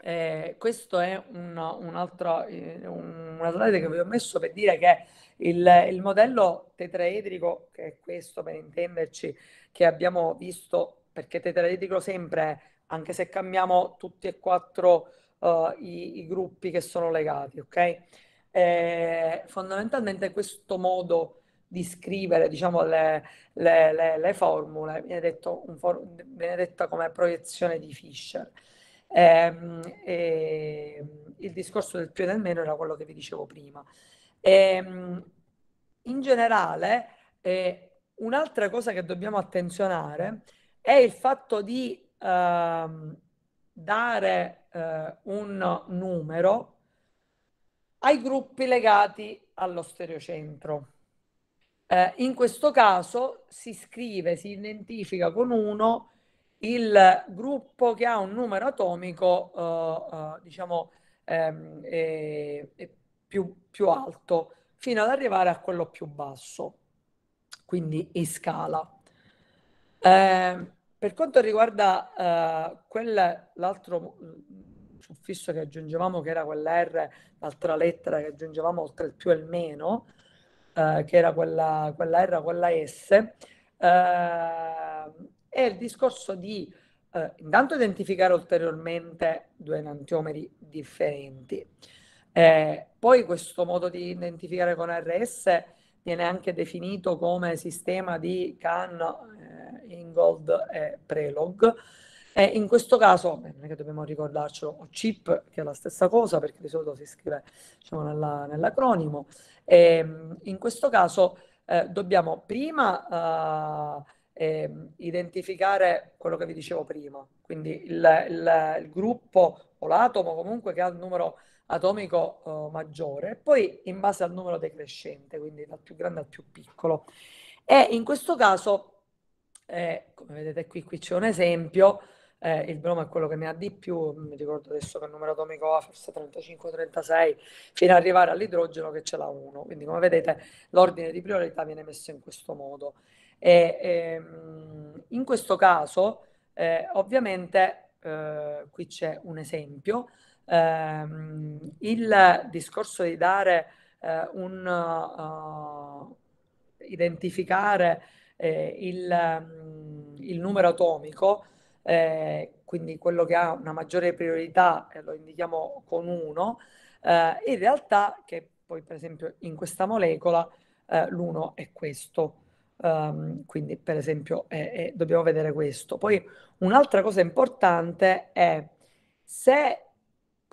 eh, questo è un, un altro, eh, una slide che vi ho messo per dire che il, il, modello tetraedrico, che è questo per intenderci, che abbiamo visto, perché tetraedrico sempre, anche se cambiamo tutti e quattro uh, i, i, gruppi che sono legati, ok? Eh, fondamentalmente questo modo di scrivere diciamo, le, le, le, le formule viene, detto for, viene, detta come proiezione di Fischer. Ehm, e, il discorso del più e del meno era quello che vi dicevo prima. E, ehm, in generale, eh, un'altra cosa che dobbiamo attenzionare è il fatto di eh, dare eh, un numero ai gruppi legati allo stereocentro. Eh, in questo caso si scrive, si identifica con uno il gruppo che ha un numero atomico, uh, uh, diciamo, ehm, eh, più, più, alto, fino ad arrivare a quello più basso, quindi in scala. Eh, per quanto riguarda quel, l'altro suffisso che aggiungevamo, che era quella R, l'altra lettera che aggiungevamo oltre il più e il meno, eh, che era quella, quella R, quella S, eh, è il discorso di eh, intanto identificare ulteriormente due enantiomeri differenti. Eh, poi questo modo di identificare con RS viene anche definito come sistema di CAN, eh, Ingold e Prelog, e in questo caso, non è che dobbiamo ricordarcelo, o chip, che è la stessa cosa, perché di solito si scrive diciamo, nella, nell'acronimo, ehm, in questo caso eh, dobbiamo prima eh, identificare quello che vi dicevo prima, quindi il, il, il gruppo o l'atomo comunque che ha il numero atomico uh, maggiore, poi in base al numero decrescente, quindi dal più grande al più piccolo. E in questo caso, eh, come vedete qui, qui c'è un esempio, eh, il bromo è quello che ne ha di più, mi ricordo adesso che il numero atomico ha forse 35-36, fino ad arrivare all'idrogeno che ce l'ha 1. Quindi come vedete l'ordine di priorità viene messo in questo modo. E, ehm, in questo caso, eh, ovviamente, eh, qui c'è un esempio, ehm, il discorso di dare eh, un... Uh, identificare eh, il, il numero atomico eh, quindi quello che ha una maggiore priorità, lo indichiamo con 1, eh, in realtà che poi per esempio in questa molecola l'1 è questo. Um, quindi per esempio dobbiamo vedere questo. Poi un'altra cosa importante è se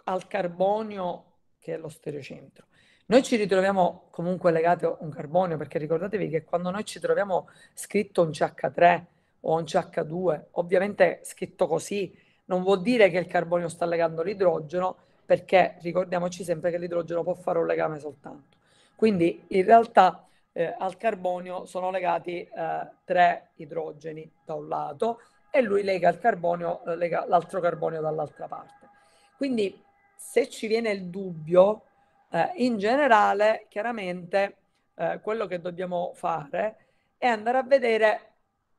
al carbonio, che è lo stereocentro, noi ci ritroviamo comunque legati a un carbonio, perché ricordatevi che quando noi ci troviamo scritto un CH3 o un CH2, ovviamente scritto così non vuol dire che il carbonio sta legando l'idrogeno, perché ricordiamoci sempre che l'idrogeno può fare un legame soltanto. Quindi in realtà eh, al carbonio sono legati eh, tre idrogeni da un lato e lui lega il carbonio, eh, lega l'altro carbonio dall'altra parte. Quindi se ci viene il dubbio, eh, in generale, chiaramente eh, quello che dobbiamo fare è andare a vedere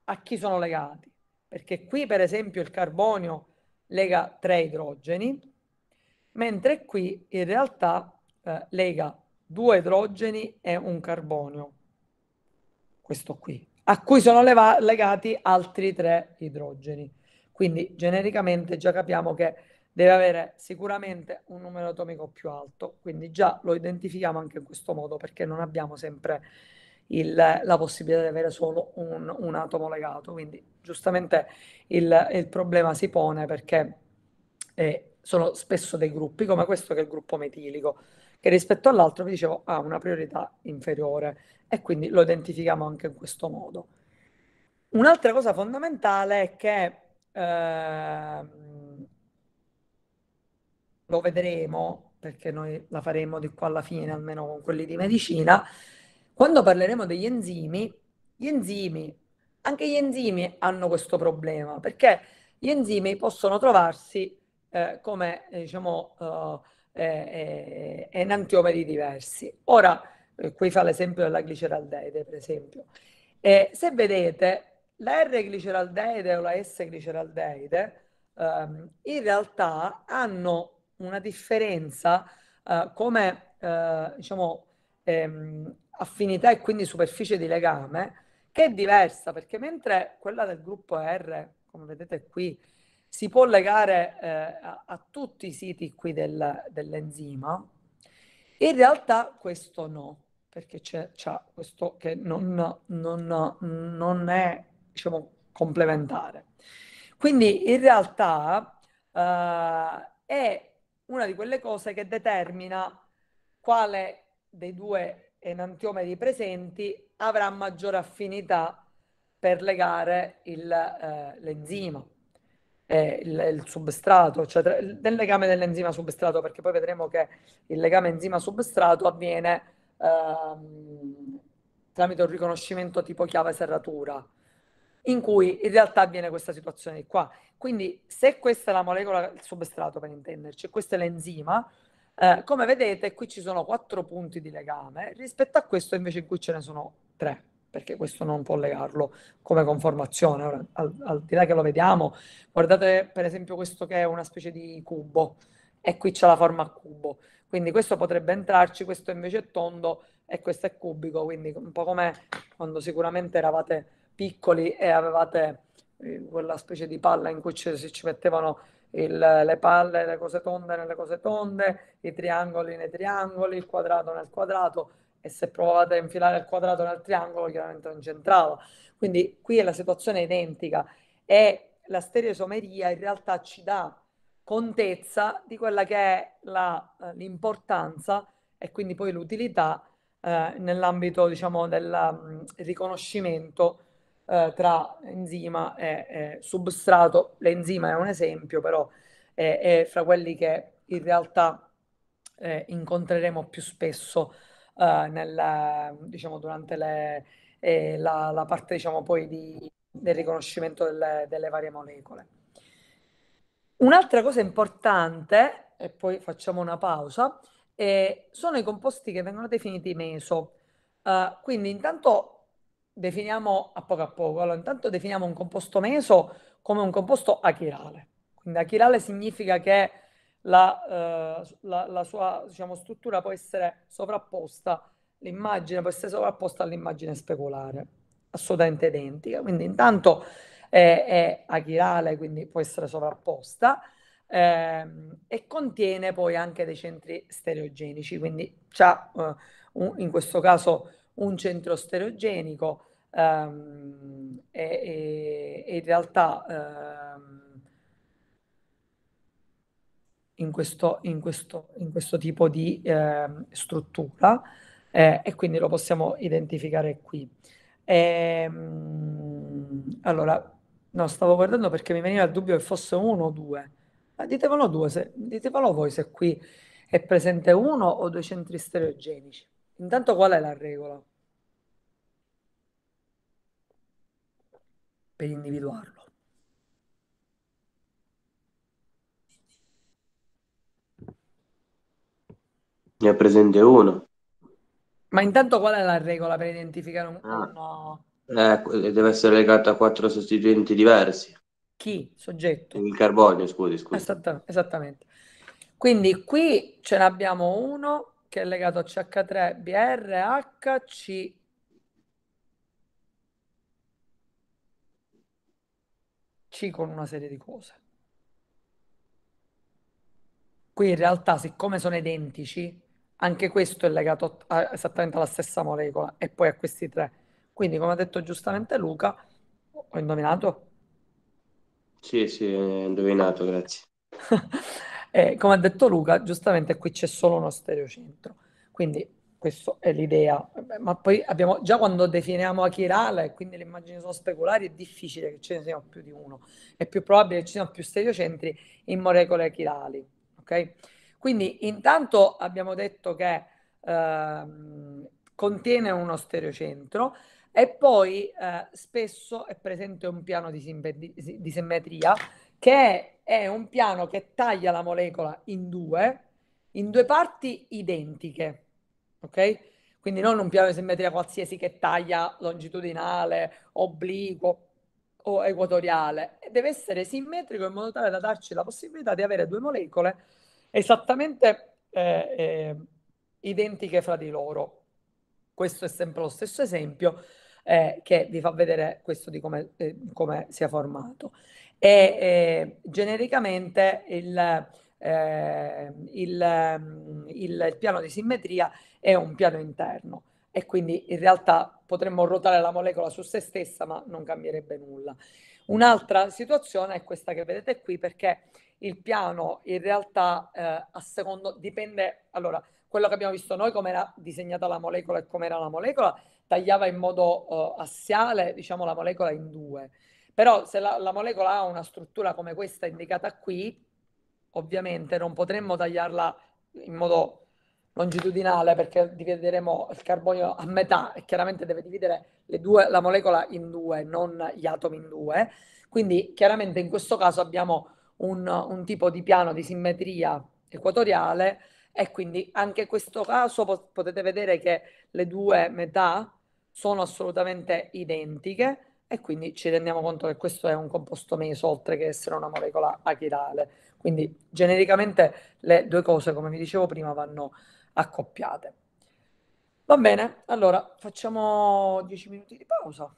a chi sono legati. Perché qui, per esempio, il carbonio lega tre idrogeni, mentre qui in realtà eh, lega due idrogeni e un carbonio. Questo qui. A cui sono leva- legati altri tre idrogeni. Quindi genericamente già capiamo che deve avere sicuramente un numero atomico più alto, quindi già lo identifichiamo anche in questo modo perché non abbiamo sempre il, la possibilità di avere solo un, un atomo legato. Quindi giustamente il, il problema si pone perché eh, sono spesso dei gruppi come questo che è il gruppo metilico, che rispetto all'altro, vi dicevo, ha una priorità inferiore e quindi lo identifichiamo anche in questo modo. Un'altra cosa fondamentale è che eh, lo vedremo, perché noi la faremo di qua alla fine, almeno con quelli di medicina, quando parleremo degli enzimi, gli enzimi, anche gli enzimi hanno questo problema, perché gli enzimi possono trovarsi eh, come, eh, diciamo, uh, eh, enantiomeri diversi. Ora, eh, qui fa l'esempio della gliceraldeide, per esempio. se vedete, la R-gliceraldeide o la S-gliceraldeide ehm, in realtà hanno una differenza eh, come, eh, diciamo, ehm, affinità e quindi superficie di legame che è diversa perché mentre quella del gruppo R, come vedete qui, si può legare eh, a, a, tutti i siti qui del, dell'enzima, in realtà questo no, perché c'è, c'è questo che non, non, non è diciamo, complementare. Quindi in realtà eh, è una di quelle cose che determina quale dei due enantiomeri presenti avrà maggiore affinità per legare il, eh, l'enzima, eh, il, il, substrato, tra, del legame dell'enzima substrato, perché poi vedremo che il legame enzima-substrato avviene ehm, tramite un riconoscimento tipo chiave serratura, in cui in realtà avviene questa situazione di qua. Quindi se questa è la molecola, il substrato per intenderci, questo è l'enzima, eh, come vedete qui ci sono quattro punti di legame rispetto a questo invece in cui ce ne sono tre perché questo non può legarlo come conformazione. Ora, al, al, di là che lo vediamo, guardate per esempio questo che è una specie di cubo e qui c'è la forma a cubo. Quindi questo potrebbe entrarci, questo invece è tondo e questo è cubico, quindi un po' come quando sicuramente eravate piccoli e avevate eh, quella specie di palla in cui ci, ci mettevano il, le palle, le cose tonde nelle cose tonde, i triangoli nei triangoli, il quadrato nel quadrato e se provate a infilare il quadrato nel triangolo chiaramente non c'entrava. Quindi qui è la situazione identica e la stereosomeria in realtà ci dà contezza di quella che è la, eh, l'importanza e quindi poi l'utilità eh, nell'ambito diciamo del um, riconoscimento eh, tra enzima e, e, substrato. L'enzima è un esempio, però è, è, fra quelli che in realtà eh, incontreremo più spesso eh, nel, diciamo, durante le, eh, la, la, parte diciamo, poi di, del riconoscimento delle, delle varie molecole. Un'altra cosa importante, e poi facciamo una pausa, eh, sono i composti che vengono definiti meso. Uh, quindi intanto definiamo a poco a poco, allora intanto definiamo un composto meso come un composto achirale. Quindi achirale significa che la, uh, la, la sua diciamo, struttura può essere sovrapposta, l'immagine può essere sovrapposta all'immagine speculare, assolutamente identica. Quindi intanto è, è achirale, quindi può essere sovrapposta ehm, e contiene poi anche dei centri stereogenici, quindi c'ha uh, in questo caso un centro stereogenico ehm, e, e, e, in realtà ehm, in, questo, in, questo, in questo tipo di eh, struttura eh, e quindi lo possiamo identificare qui. E, ehm, allora, no, stavo guardando perché mi veniva il dubbio che fosse uno o due. Ma ditevelo due, se, ditevelo voi se qui è presente uno o due centri stereogenici. Intanto qual è la regola? Per individuarlo. Ne è presente uno. Ma intanto qual è la regola per identificare un... Ah. uno? Eh, deve essere legato a quattro sostituenti diversi. Chi? Soggetto. Il carbonio, scusi, scusi. Esatta- esattamente. Quindi qui ce ne abbiamo uno che è legato a CH3, BR, HC. C con una serie di cose. Qui in realtà, siccome sono identici, anche questo è legato a, esattamente alla stessa molecola e poi a questi tre. Quindi, come ha detto giustamente Luca, ho indovinato? Sì, sì, ho indovinato, grazie. eh, come ha detto Luca, giustamente qui c'è solo uno stereocentro. Quindi questa è l'idea. Ma poi abbiamo già quando definiamo achirale, quindi le immagini sono speculari, è difficile che ce ne siano più di uno. È più probabile che ci siano più stereocentri in molecole achirali. Ok? Quindi intanto abbiamo detto che ehm, contiene uno stereocentro e poi eh, spesso è presente un piano di, simmetri- di, simmetria che è un piano che taglia la molecola in due, in due parti identiche, ok? Quindi non un piano di simmetria qualsiasi che taglia longitudinale, obliquo o equatoriale, deve essere simmetrico in modo tale da darci la possibilità di avere due molecole esattamente eh, eh, identiche fra di loro. Questo è sempre lo stesso esempio eh, che vi fa vedere questo di come, eh, come sia formato. E eh, genericamente il, eh, mm, il, il piano di simmetria è un piano interno e quindi in realtà potremmo ruotare la molecola su se stessa ma non cambierebbe nulla. Un'altra situazione è questa che vedete qui perché il piano in realtà eh, a secondo dipende allora quello che abbiamo visto noi come era disegnata la molecola e come era la molecola tagliava in modo uh, assiale, diciamo, la molecola in due. Però se la, la, molecola ha una struttura come questa indicata qui, ovviamente non potremmo tagliarla in modo longitudinale perché divideremo il carbonio a metà e chiaramente deve dividere due, la molecola in due, non gli atomi in due. Quindi chiaramente in questo caso abbiamo un, un tipo di piano di simmetria equatoriale e quindi anche in questo caso potete vedere che le due metà sono assolutamente identiche e quindi ci rendiamo conto che questo è un composto meso oltre che essere una molecola achirale. Quindi genericamente le due cose, come vi dicevo prima, vanno accoppiate. Va bene, allora facciamo 10 minuti di pausa.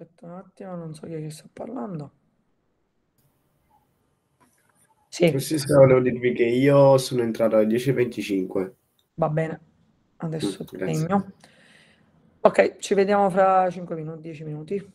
Aspetta un attimo, non so chi è che sta parlando. Sì. Sì, volevo dirvi che io sono entrato alle 10.25. Va bene. Adesso mm, segno. Ok, ci vediamo fra 5 minuti, 10 minuti.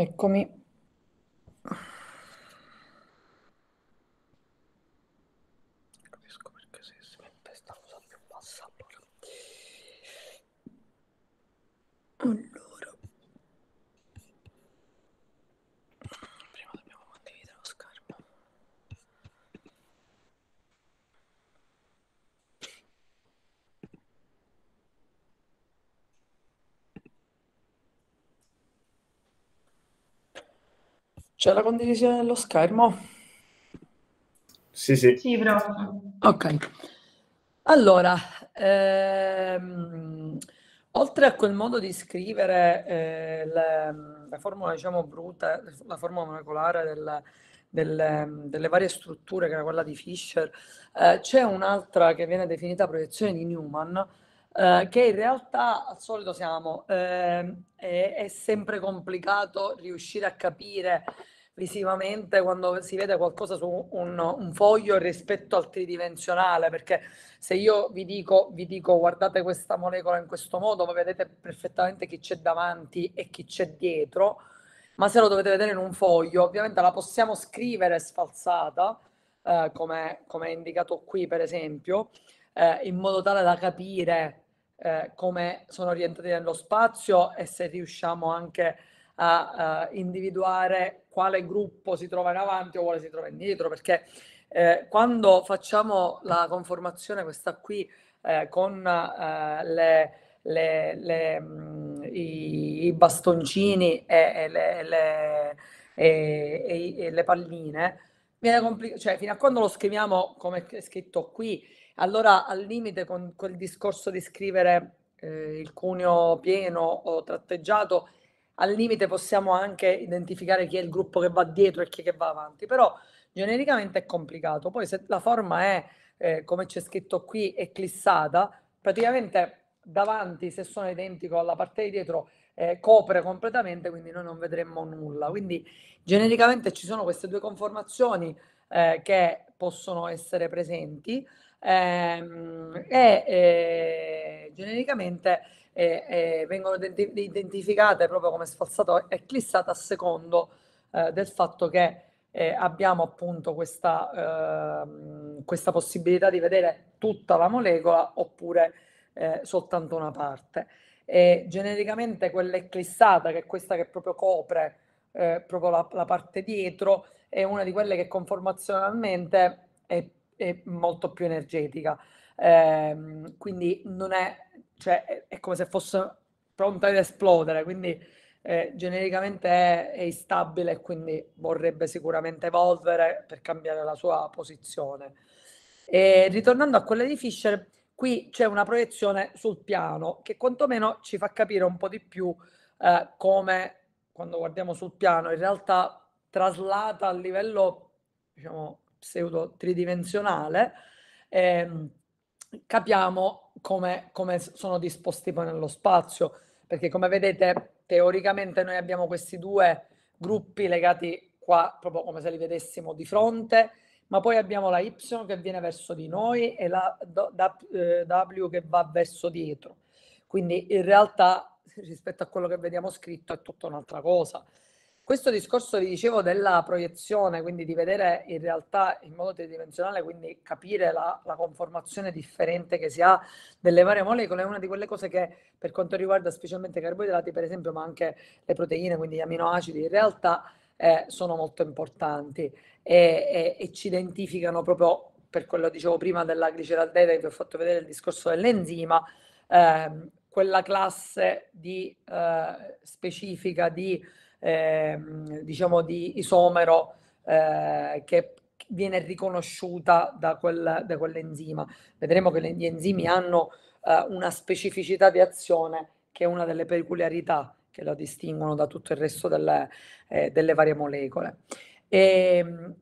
Eccomi. Capisco perché se si mette sta cosa più bassa allora. Allora. Prima dobbiamo condividere lo schermo. C'è la condivisione dello schermo? Sì, sì. Sì, prof. Ok. Allora, ehm, oltre a quel modo di scrivere eh, le, la formula, diciamo, bruta, la formula molecolare del- del- delle varie strutture, che era quella di Fischer, eh, c'è un'altra che viene definita proiezione di Newman, eh, che in realtà al solito siamo, ehm, è, è sempre complicato riuscire a capire visivamente quando si vede qualcosa su un, un foglio rispetto al tridimensionale, perché se io vi dico, vi dico guardate questa molecola in questo modo, voi vedete perfettamente chi c'è davanti e chi c'è dietro, ma se lo dovete vedere in un foglio, ovviamente la possiamo scrivere sfalsata, eh, come, è indicato qui per esempio, eh, in modo tale da capire eh, come sono orientati nello spazio e se riusciamo anche a, a individuare quale gruppo si trova in avanti o quale si trova indietro, perché eh, quando facciamo la conformazione, questa qui, eh, con eh, le, le, le, mh, i, i, bastoncini e, e, e, e le palline, viene complicato, cioè fino a quando lo scriviamo come è scritto qui, allora al limite con quel discorso di scrivere eh, il cuneo pieno o tratteggiato, al limite possiamo anche identificare chi è il gruppo che va dietro e chi che va avanti, però genericamente è complicato. Poi se la forma è, eh, come c'è scritto qui, eclissata, praticamente davanti, se sono identico alla parte di dietro, eh, copre completamente, quindi noi non vedremmo nulla. Quindi genericamente ci sono queste due conformazioni eh, che possono essere presenti ehm, e eh, genericamente eh, eh, vengono identi- identificate proprio come sfalsato e clissate a secondo eh, del fatto che eh, abbiamo appunto questa, ehm, questa possibilità di vedere tutta la molecola oppure eh, soltanto una parte. E genericamente quella eclissata, che è questa che proprio copre eh, proprio la, la, parte dietro, è una di quelle che conformazionalmente è, è molto più energetica. Eh, quindi non è, cioè, è, come se fosse pronta ad esplodere, quindi eh, genericamente è, è instabile e quindi vorrebbe sicuramente evolvere per cambiare la sua posizione. E ritornando a quella di Fischer, qui c'è una proiezione sul piano che quantomeno ci fa capire un po' di più eh, come quando guardiamo sul piano in realtà traslata a livello diciamo pseudo tridimensionale ehm, capiamo come, come sono disposti poi nello spazio perché come vedete teoricamente noi abbiamo questi due gruppi legati qua proprio come se li vedessimo di fronte ma poi abbiamo la Y che viene verso di noi e la eh, W che va verso dietro. Quindi in realtà rispetto a quello che vediamo scritto è tutta un'altra cosa. Questo discorso vi dicevo della proiezione, quindi di vedere in realtà in modo tridimensionale, quindi capire la, la, conformazione differente che si ha delle varie molecole, è una di quelle cose che per quanto riguarda specialmente i carboidrati, per esempio, ma anche le proteine, quindi gli aminoacidi, in realtà eh, sono molto importanti e, e, e, ci identificano proprio per quello che dicevo prima della gliceraldehide, che vi ho fatto vedere il discorso dell'enzima, eh, quella classe di eh, specifica di eh, diciamo di isomero eh, che viene riconosciuta da, quel, da quell'enzima. Vedremo che gli enzimi hanno eh, una specificità di azione che è una delle peculiarità che lo distinguono da tutto il resto delle, eh, delle varie molecole. E, ehm,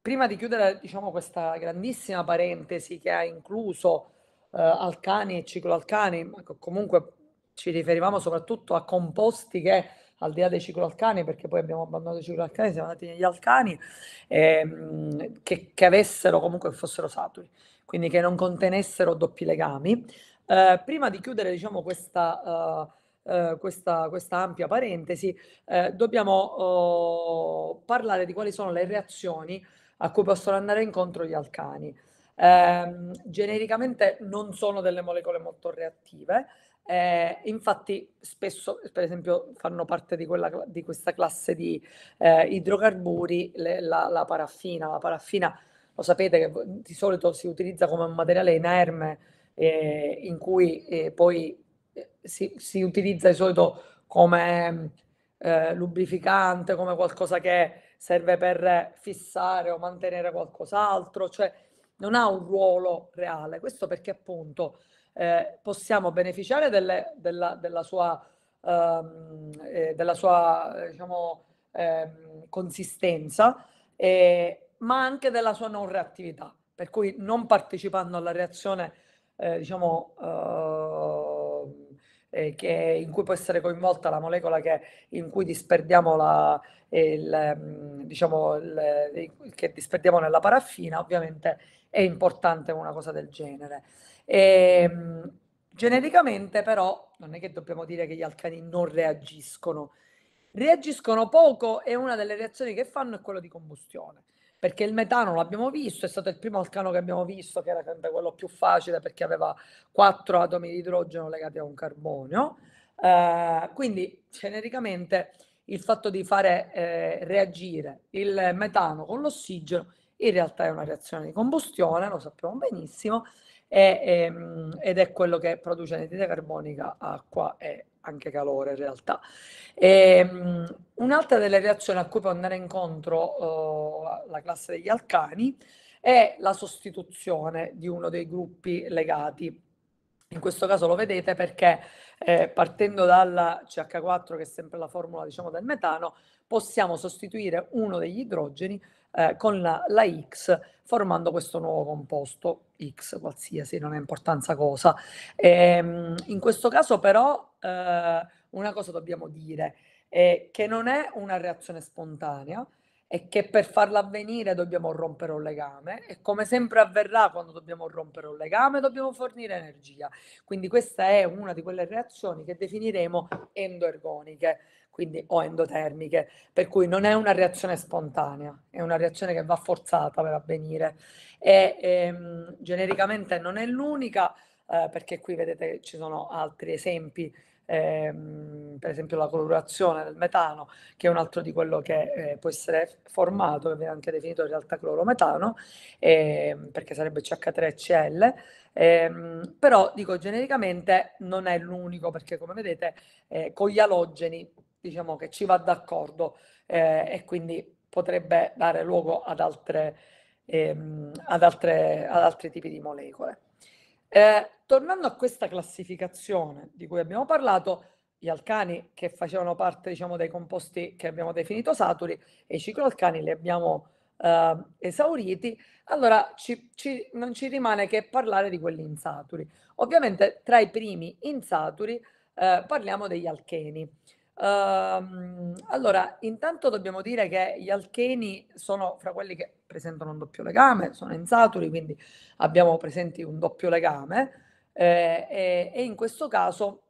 prima di chiudere diciamo, questa grandissima parentesi che ha incluso eh, alcani e cicloalcani, comunque ci riferivamo soprattutto a composti che al di là dei cicloalcani, perché poi abbiamo abbandonato i cicloalcani, siamo andati negli alcani, ehm, che, che, avessero comunque fossero saturi, quindi che non contenessero doppi legami. Eh, prima di chiudere diciamo, questa, uh, eh, questa, questa, ampia parentesi, eh, dobbiamo oh, parlare di quali sono le reazioni a cui possono andare incontro gli alcani. Eh, genericamente non sono delle molecole molto reattive, eh, infatti spesso, per esempio, fanno parte di, quella, di questa classe di eh, idrocarburi le, la, la, paraffina. La paraffina, lo sapete che di solito si utilizza come un materiale inerme eh, in cui eh, poi eh, si, si, utilizza di solito come eh, lubrificante, come qualcosa che serve per fissare o mantenere qualcos'altro, cioè non ha un ruolo reale. Questo perché appunto eh, possiamo beneficiare delle, della, della, sua, ehm, eh, della sua diciamo, ehm, consistenza, ma anche della sua non reattività. Per cui non partecipando alla reazione, eh, diciamo, eh, che, in cui può essere coinvolta la molecola che, in cui disperdiamo la, il, mm, diciamo, il, che disperdiamo nella paraffina, ovviamente è importante una cosa del genere. E, ehm, genericamente però non è che dobbiamo dire che gli alcani non reagiscono, reagiscono poco e una delle reazioni che fanno è quello di combustione perché il metano l'abbiamo visto, è stato il primo alcano che abbiamo visto, che era sempre quello più facile perché aveva quattro atomi di idrogeno legati a un carbonio. Eh, quindi genericamente il fatto di fare eh, reagire il metano con l'ossigeno in realtà è una reazione di combustione, lo sappiamo benissimo, e, ehm, ed è quello che produce anidride carbonica, acqua e anche calore in realtà. E, um, un'altra delle reazioni a cui può andare incontro uh, la classe degli alcani è la sostituzione di uno dei gruppi legati. In questo caso lo vedete perché eh, partendo dalla CH4, che è sempre la formula diciamo, del metano, possiamo sostituire uno degli idrogeni eh, con la, la, X formando questo nuovo composto X qualsiasi, non ha importanza cosa. E, ehm, in questo caso però eh, una cosa dobbiamo dire, è che non è una reazione spontanea, e che per farla avvenire dobbiamo rompere un legame e come sempre avverrà quando dobbiamo rompere un legame dobbiamo fornire energia. Quindi questa è una di quelle reazioni che definiremo endoergoniche quindi, o endotermiche, per cui non è una reazione spontanea, è una reazione che va forzata per avvenire e ehm, genericamente non è l'unica eh, perché qui vedete ci sono altri esempi ehm, per esempio la colorazione del metano, che è un altro di quello che eh, può essere formato, che viene anche definito in realtà clorometano, eh, perché sarebbe CH3Cl, ehm, però dico genericamente non è l'unico, perché come vedete eh, con gli alogeni diciamo che ci va d'accordo eh, e quindi potrebbe dare luogo ad, altre, ehm, ad, altre, ad altri tipi di molecole. Eh, tornando a questa classificazione di cui abbiamo parlato, gli alcani che facevano parte diciamo, dei composti che abbiamo definito saturi e i cicloalcani li abbiamo eh, esauriti, allora ci, ci, non ci rimane che parlare di quelli insaturi. Ovviamente tra i primi insaturi eh, parliamo degli alcheni. Uh, allora, intanto dobbiamo dire che gli alcheni sono fra quelli che presentano un doppio legame, sono insaturi, quindi abbiamo presenti un doppio legame eh, e, e, in questo caso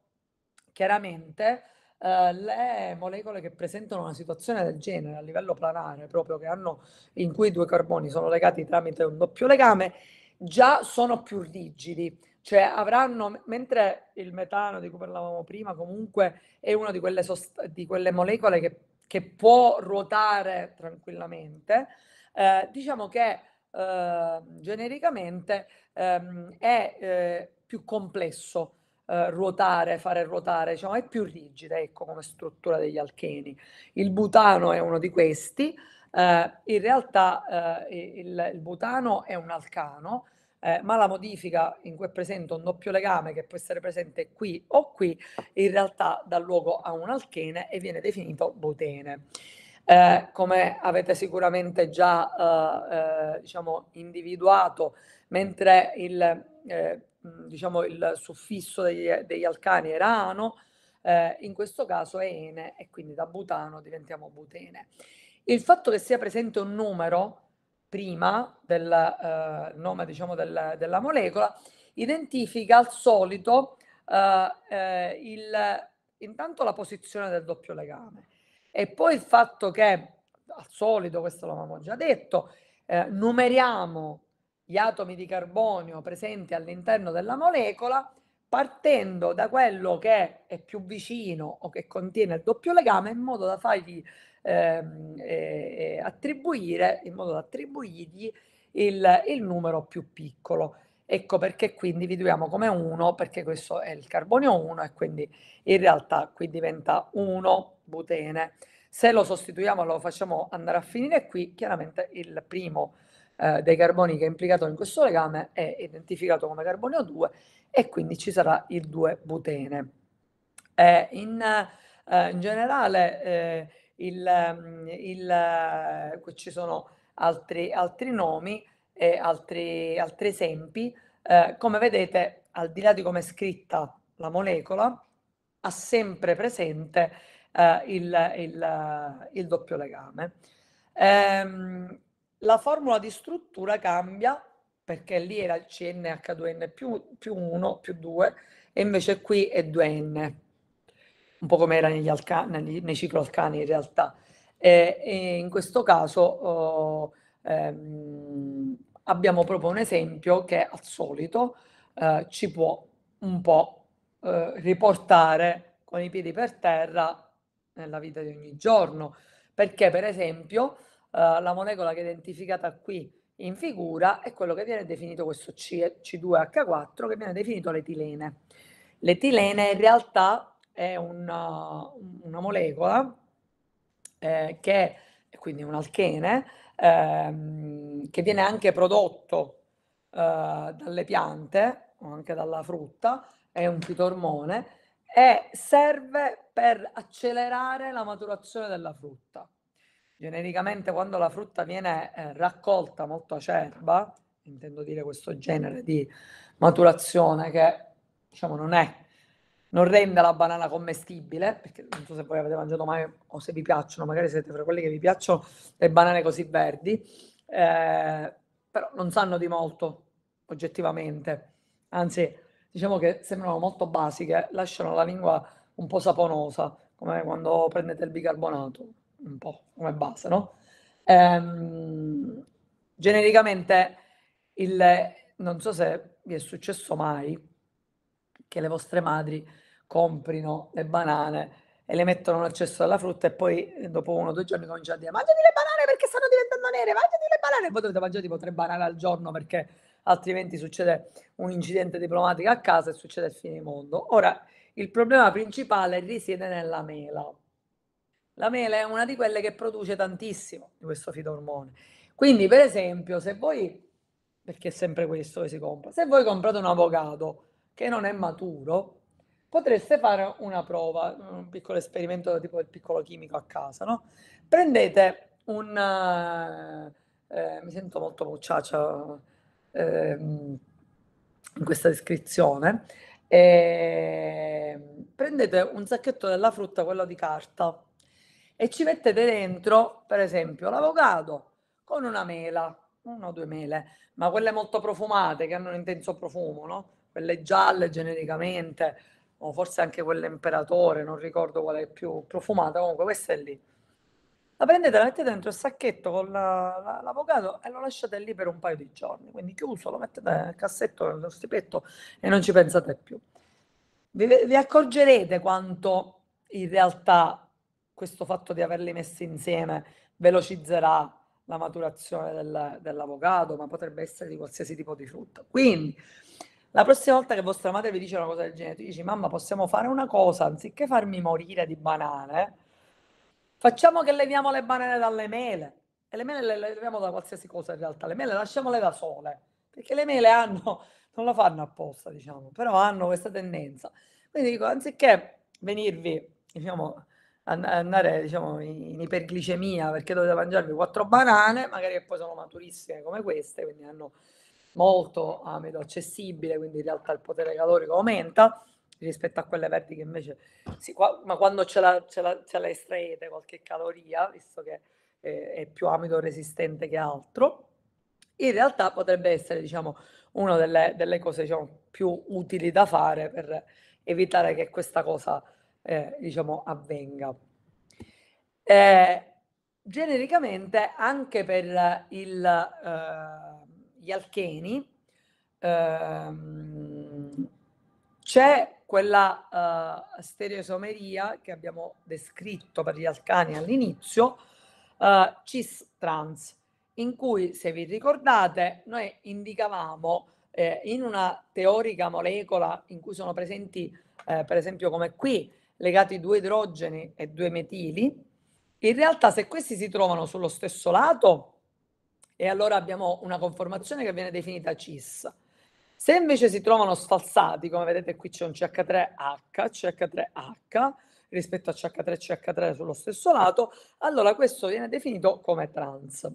chiaramente eh, le molecole che presentano una situazione del genere a livello planare, proprio che hanno in cui i due carboni sono legati tramite un doppio legame, già sono più rigidi cioè avranno, mentre il metano di cui parlavamo prima comunque è una di quelle, sost- di quelle molecole che, che, può ruotare tranquillamente, eh, diciamo che eh, genericamente ehm, è eh, più complesso eh, ruotare, fare ruotare, diciamo, è più rigida ecco, come struttura degli alcheni. Il butano è uno di questi, eh, in realtà eh, il, il butano è un alcano, eh, ma la modifica in cui è presente un doppio legame che può essere presente qui o qui, in realtà dà luogo a un alchene e viene definito butene. Eh, come avete sicuramente già eh, eh diciamo, individuato, mentre il, eh, diciamo, il suffisso degli, degli, alcani era ano, eh, in questo caso è ene e quindi da butano diventiamo butene. Il fatto che sia presente un numero prima del eh, nome diciamo, del, della molecola, identifica al solito eh, eh, il, intanto la posizione del doppio legame. E poi il fatto che, al solito, questo l'avevamo già detto, eh, numeriamo gli atomi di carbonio presenti all'interno della molecola partendo da quello che è più vicino o che contiene il doppio legame in modo da fargli ehm, eh, attribuire, in modo da attribuirgli il, il numero più piccolo. Ecco perché qui individuiamo come 1, perché questo è il carbonio 1 e quindi in realtà qui diventa 1 butene. Se lo sostituiamo, lo facciamo andare a finire qui, chiaramente il primo eh, dei carboni che è implicato in questo legame è identificato come carbonio 2 e quindi ci sarà il 2-butene. Eh, in, eh, in, generale eh, il, mm, il, eh, ci sono altri, altri nomi e altri, altri esempi. Eh, come vedete, al di là di come è scritta la molecola, ha sempre presente eh, il, il, il, doppio legame. Ehm, la formula di struttura cambia perché lì era il CnH2n più, più 1 più 2 e invece qui è 2n, un po' come era negli, alca- negli, nei cicloalcani in realtà. E, e in questo caso oh, ehm, abbiamo proprio un esempio che al solito eh, ci può un po' eh, riportare con i piedi per terra nella vita di ogni giorno, perché per esempio eh, la molecola che è identificata qui in figura è quello che viene definito questo C, C2H4 che viene definito l'etilene. L'etilene in realtà è una, una molecola eh, che è quindi un alchene ehm, che viene anche prodotto eh, dalle piante o anche dalla frutta, è un fitormone e serve per accelerare la maturazione della frutta. Genericamente quando la frutta viene eh, raccolta molto acerba, intendo dire questo genere di maturazione che diciamo non è non rende la banana commestibile, perché non so se voi avete mangiato mai o se vi piacciono, magari siete fra quelli che vi piacciono le banane così verdi, eh, però non sanno di molto oggettivamente, anzi diciamo che sembrano molto basiche, lasciano la lingua un po' saponosa, come quando prendete il bicarbonato, un po' come base, no? Ehm, genericamente, il, non so se vi è successo mai che le vostre madri comprino le banane e le mettono nel cesso della frutta e poi dopo uno o due giorni cominciano a dire mangiati le banane perché stanno diventando nere, mangiati le banane e voi dovete mangiare tipo tre banane al giorno perché altrimenti succede un incidente diplomatico a casa e succede il fine mondo. Ora, il problema principale risiede nella mela. La mela è una di quelle che produce tantissimo di questo fitormone. Quindi, per esempio, se voi, perché è sempre questo che si compra, se voi comprate un avocado che non è maturo, potreste fare una prova, un piccolo esperimento tipo il piccolo chimico a casa, no? Prendete un... Eh, mi sento molto mucciaccia eh, in questa descrizione. Eh, prendete un sacchetto della frutta, quello di carta, e ci mettete dentro, per esempio, l'avocado con una mela, una o due mele, ma quelle molto profumate che hanno un intenso profumo, no? Quelle gialle genericamente, o forse anche quell'imperatore, non ricordo quale è più profumata, comunque questa è lì. La prendete, la mettete dentro il sacchetto con la, la, l'avocado e lo lasciate lì per un paio di giorni, quindi chiuso, lo mettete nel cassetto, nello stipetto e non ci pensate più. Vi, vi accorgerete quanto in realtà questo fatto di averli messi insieme velocizzerà la maturazione del, dell'avocado, ma potrebbe essere di qualsiasi tipo di frutta. Quindi, la prossima volta che vostra madre vi dice una cosa del genere, tu dici, mamma, possiamo fare una cosa, anziché farmi morire di banane, facciamo che leviamo le banane dalle mele. E le mele le leviamo da qualsiasi cosa in realtà, le mele lasciamole da sole, perché le mele hanno, non lo fanno apposta, diciamo, però hanno questa tendenza. Quindi dico, anziché venirvi, diciamo, andare diciamo, in iperglicemia perché dovete mangiarvi quattro banane, magari che poi sono maturissime come queste, quindi hanno molto amido accessibile, quindi in realtà il potere calorico aumenta rispetto a quelle verdi che invece sì, qua, ma quando ce la, ce, la, ce la estraete qualche caloria, visto che eh, è più amido resistente che altro, in realtà potrebbe essere diciamo una delle, delle cose diciamo, più utili da fare per evitare che questa cosa eh, diciamo, avvenga. Eh, genericamente anche per il, eh, gli alcheni ehm, c'è quella uh, stereoisomeria che abbiamo descritto per gli alcani all'inizio, uh, cis-trans, in cui, se vi ricordate, noi indicavamo eh, in una teorica molecola in cui sono presenti, eh, per esempio come qui, legati due idrogeni e due metili, in realtà se questi si trovano sullo stesso lato, e allora abbiamo una conformazione che viene definita cis. Se invece si trovano sfalsati, come vedete qui c'è un CH3H, CH3H, rispetto a CH3 CH3 sullo stesso lato, allora questo viene definito come trans.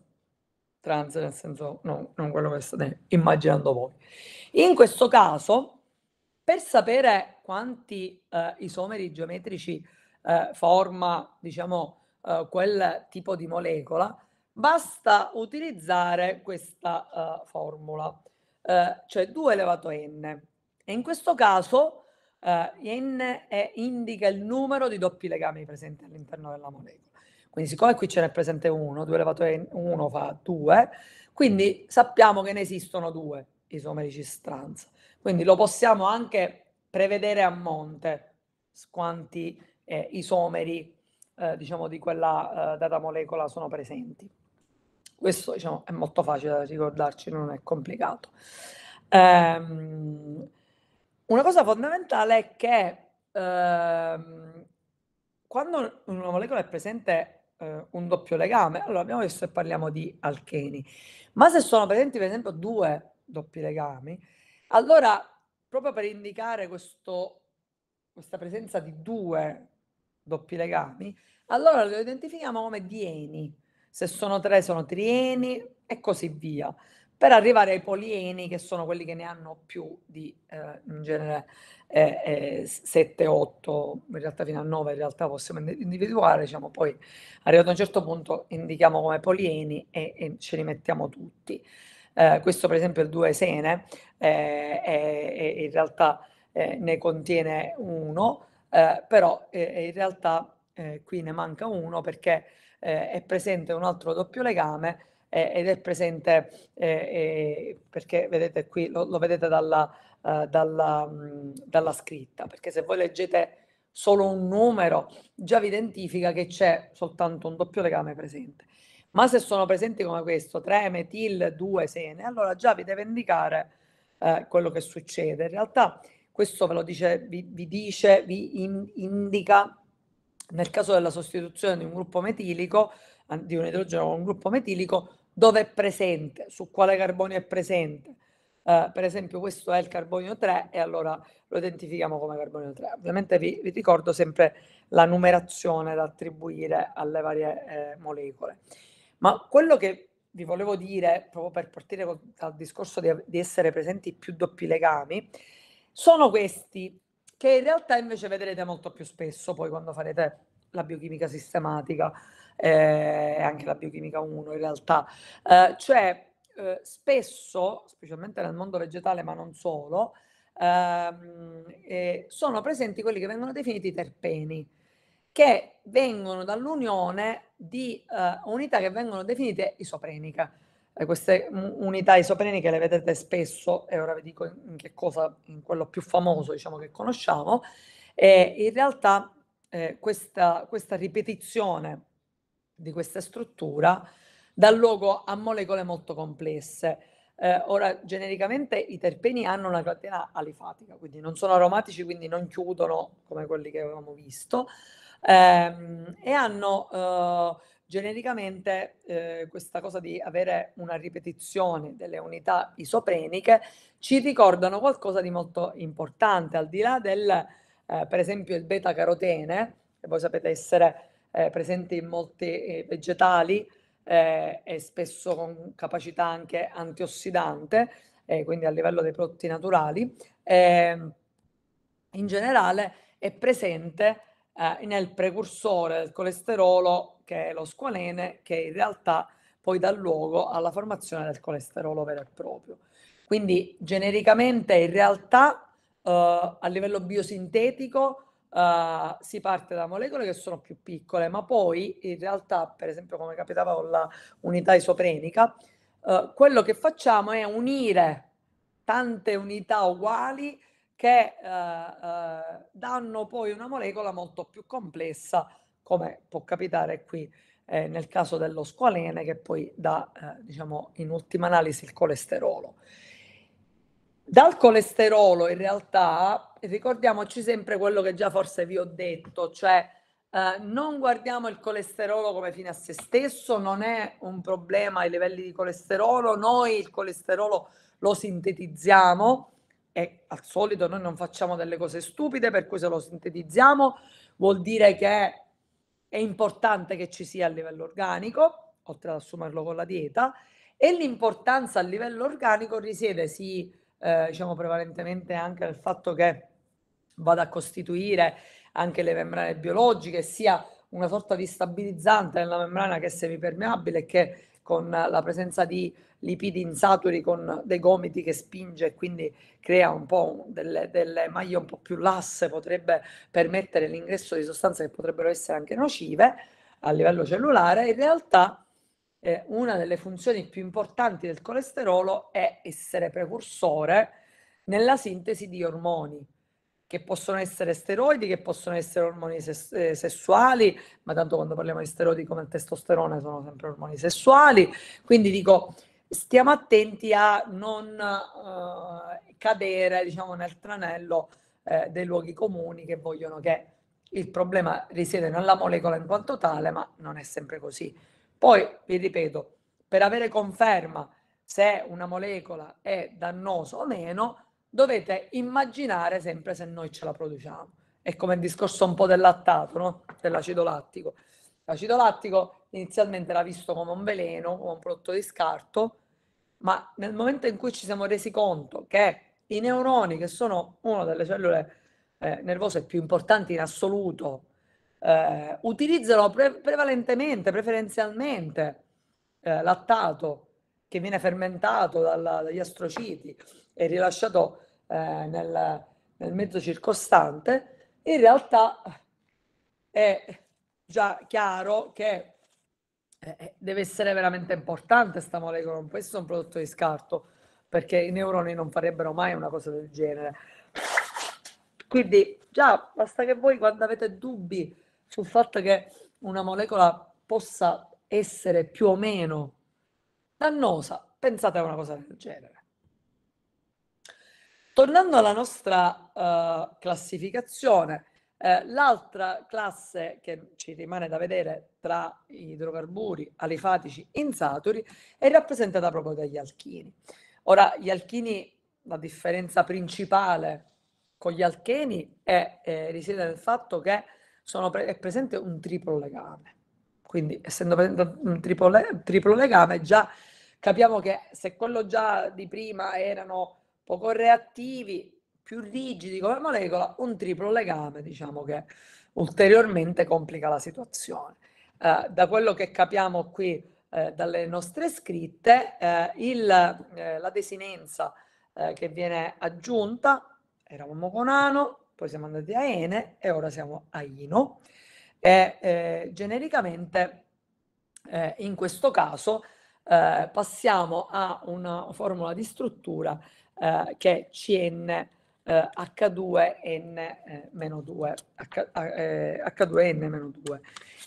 Trans nel senso, no, non quello che state immaginando voi. In questo caso, per sapere quanti eh, isomeri geometrici eh, forma, diciamo, eh, quel tipo di molecola, basta utilizzare questa uh, formula, uh, cioè 2 elevato n. E in questo caso uh, n è, indica il numero di doppi legami presenti all'interno della molecola. Quindi siccome qui ce n'è presente 1, 2 elevato n, 1 fa 2, quindi sappiamo che ne esistono due isomeri cis-trans. Quindi lo possiamo anche prevedere a monte quanti eh, isomeri eh, diciamo di quella eh, data molecola sono presenti. Questo diciamo, è molto facile da ricordarci, non è complicato. Ehm, una cosa fondamentale è che ehm, quando in una molecola è presente eh, un doppio legame, allora abbiamo visto che parliamo di alcheni, ma se sono presenti per esempio due doppi legami, allora proprio per indicare questo, questa presenza di due doppi legami, allora lo identifichiamo come dieni se sono tre sono trieni e così via, per arrivare ai polieni che sono quelli che ne hanno più di eh, in genere eh, eh, 7, 8, in realtà fino a 9 in realtà possiamo individuare, diciamo poi arrivato a un certo punto indichiamo come polieni e, e ce li mettiamo tutti. Eh, questo per esempio il 2 esene eh, in realtà eh, ne contiene uno, però in realtà qui ne manca uno perché eh, è presente un altro doppio legame eh, ed è presente eh, perché vedete qui lo, lo vedete dalla, uh, dalla, mh, dalla scritta perché se voi leggete solo un numero già vi identifica che c'è soltanto un doppio legame presente. Ma se sono presenti come questo 3 metil 2 sene allora già vi deve indicare eh, quello che succede. In realtà questo ve lo dice vi, vi dice vi in, indica nel caso della sostituzione di un gruppo metilico, di un idrogeno con un gruppo metilico, dove è presente, su quale carbonio è presente. Uh, per esempio questo è il carbonio 3 e allora lo identifichiamo come carbonio 3. Ovviamente vi, vi ricordo sempre la numerazione da attribuire alle varie eh, molecole. Ma quello che vi volevo dire, proprio per partire dal discorso di, di essere presenti più doppi legami, sono questi che in realtà invece vedrete molto più spesso poi quando farete la biochimica sistematica e eh, anche la biochimica 1 in realtà. Eh, cioè eh, spesso, specialmente nel mondo vegetale ma non solo, ehm, eh, sono presenti quelli che vengono definiti terpeni, che vengono dall'unione di eh, unità che vengono definite isopreniche queste unità isopreniche le vedete spesso, e ora vi dico in che cosa, in quello più famoso diciamo che conosciamo, e in realtà eh, questa, questa ripetizione di questa struttura dà luogo a molecole molto complesse. Eh, ora, genericamente i terpeni hanno una catena alifatica, quindi non sono aromatici, quindi non chiudono come quelli che avevamo visto, ehm, e hanno eh, genericamente eh, questa cosa di avere una ripetizione delle unità isopreniche ci ricordano qualcosa di molto importante, al di là del, eh, per esempio, il beta-carotene, che voi sapete essere eh, presente in molti eh, vegetali eh, e spesso con capacità anche antiossidante, eh, quindi a livello dei prodotti naturali, ehm, in generale è presente nel precursore del colesterolo che è lo squalene, che in realtà poi dà luogo alla formazione del colesterolo vero e proprio. Quindi genericamente in realtà eh, a livello biosintetico uh, si parte da molecole che sono più piccole, ma poi in realtà, per esempio come capitava con la unità isoprenica, uh, quello che facciamo è unire tante unità uguali che uh, danno poi una molecola molto più complessa, come può capitare qui eh, nel caso dello squalene, che poi dà, eh, diciamo, in ultima analisi il colesterolo. Dal colesterolo in realtà ricordiamoci sempre quello che già forse vi ho detto, cioè eh, non guardiamo il colesterolo come fine a se stesso, non è un problema ai livelli di colesterolo, noi il colesterolo lo sintetizziamo e al solito noi non facciamo delle cose stupide, per cui se lo sintetizziamo vuol dire che è importante che ci sia a livello organico, oltre ad assumerlo con la dieta, e l'importanza a livello organico risiede sì, eh, diciamo prevalentemente anche nel fatto che vada a costituire anche le membrane biologiche, sia una sorta di stabilizzante nella membrana che è semipermeabile e che con la presenza di lipidi insaturi con dei gomiti che spinge e quindi crea un po' delle, delle maglie un po' più lasse, potrebbe permettere l'ingresso di sostanze che potrebbero essere anche nocive a livello cellulare, in realtà eh, una delle funzioni più importanti del colesterolo è essere precursore nella sintesi di ormoni che possono essere steroidi, che possono essere ormoni ses- eh, sessuali, ma tanto quando parliamo di steroidi come il testosterone sono sempre ormoni sessuali, quindi dico stiamo attenti a non uh, cadere diciamo nel tranello eh, dei luoghi comuni che vogliono che il problema risiede nella molecola in quanto tale, ma non è sempre così. Poi vi ripeto, per avere conferma se una molecola è dannosa o meno, dovete immaginare sempre se noi ce la produciamo. È come il discorso un po' del lattato, no? dell'acido lattico. L'acido lattico inizialmente era visto come un veleno, come un prodotto di scarto, ma nel momento in cui ci siamo resi conto che i neuroni, che sono una delle cellule eh, nervose più importanti in assoluto, eh, utilizzano pre- prevalentemente, preferenzialmente eh, lattato che viene fermentato dalla, dagli astrociti e rilasciato eh, nel, nel mezzo circostante, in realtà è già chiaro che eh, eh, deve essere veramente importante questa molecola, non può essere un prodotto di scarto, perché i neuroni non farebbero mai una cosa del genere. Quindi già basta che voi quando avete dubbi sul fatto che una molecola possa essere più o meno dannosa, pensate a una cosa del genere. Tornando alla nostra uh, classificazione, eh, l'altra classe che ci rimane da vedere tra idrocarburi alifatici insaturi è rappresentata proprio dagli alchini. Ora, gli alchini, la differenza principale con gli alcheni è, eh, risiede nel fatto che pre- è presente un triplo legame. Quindi, essendo presente un triplo, le- triplo legame, già capiamo che se quello già di prima erano poco reattivi, più rigidi come molecola, un triplo legame, diciamo che ulteriormente complica la situazione. Eh, da quello che capiamo qui eh, dalle nostre scritte, eh, il, eh, la desinenza eh, che viene aggiunta, eravamo con ano, poi siamo andati a ene e ora siamo a ino. E eh, genericamente in questo caso passiamo a una formula di struttura che è CN eh, H2N-2, H, eh, H2N-2.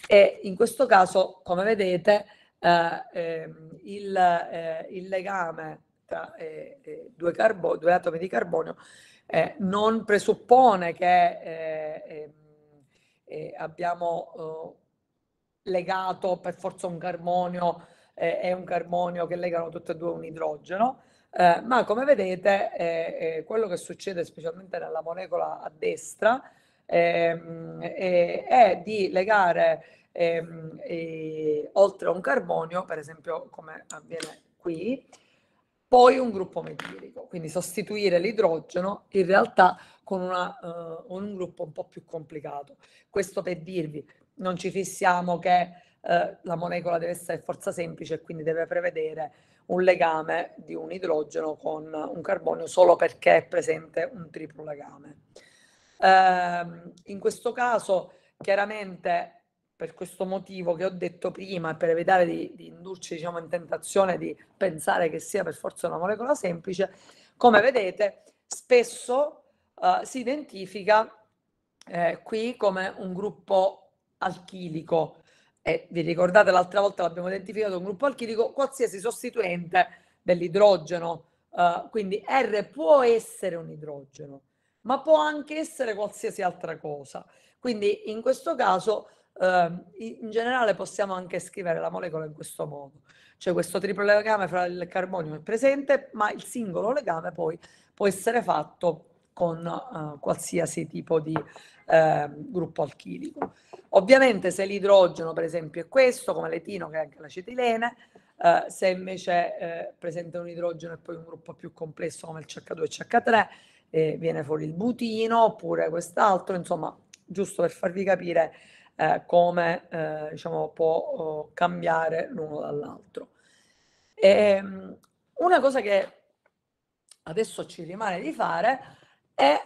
E in questo caso, come vedete, eh, ehm, il, eh, il, legame tra eh, eh, due, carbo- due, atomi di carbonio non presuppone che ehm, abbiamo legato per forza un carbonio e un carbonio che legano tutte e due un idrogeno, eh, ma come vedete eh, eh, quello che succede specialmente nella molecola a destra ehm, è di legare ehm, oltre a un carbonio, per esempio come avviene qui, poi un gruppo metilico, quindi sostituire l'idrogeno in realtà con una, uh, un gruppo un po' più complicato. Questo per dirvi, non ci fissiamo che uh, la molecola deve essere forza semplice e quindi deve prevedere un legame di un idrogeno con un carbonio solo perché è presente un triplo legame. Ehm, in questo caso, chiaramente, per questo motivo che ho detto prima, per evitare di, di indurci diciamo, in tentazione di pensare che sia per forza una molecola semplice, come vedete, spesso uh, si identifica eh, qui come un gruppo alchilico. E vi ricordate l'altra volta l'abbiamo identificato un gruppo alchilico, qualsiasi sostituente dell'idrogeno. Uh, quindi R può essere un idrogeno, ma può anche essere qualsiasi altra cosa. Quindi in questo caso Uh, in generale possiamo anche scrivere la molecola in questo modo, cioè questo triplo legame fra il carbonio è presente, ma il singolo legame poi può essere fatto con uh, qualsiasi tipo di uh, gruppo alchilico. Ovviamente se l'idrogeno per esempio è questo, come l'etino che è anche l'acetilene, eh, se invece è presente un idrogeno e poi un gruppo più complesso come il CH2 e CH3, viene fuori il butino oppure quest'altro, insomma, giusto per farvi capire eh, come eh, diciamo, può oh, cambiare l'uno dall'altro. E, ehm, una cosa che adesso ci rimane di fare è,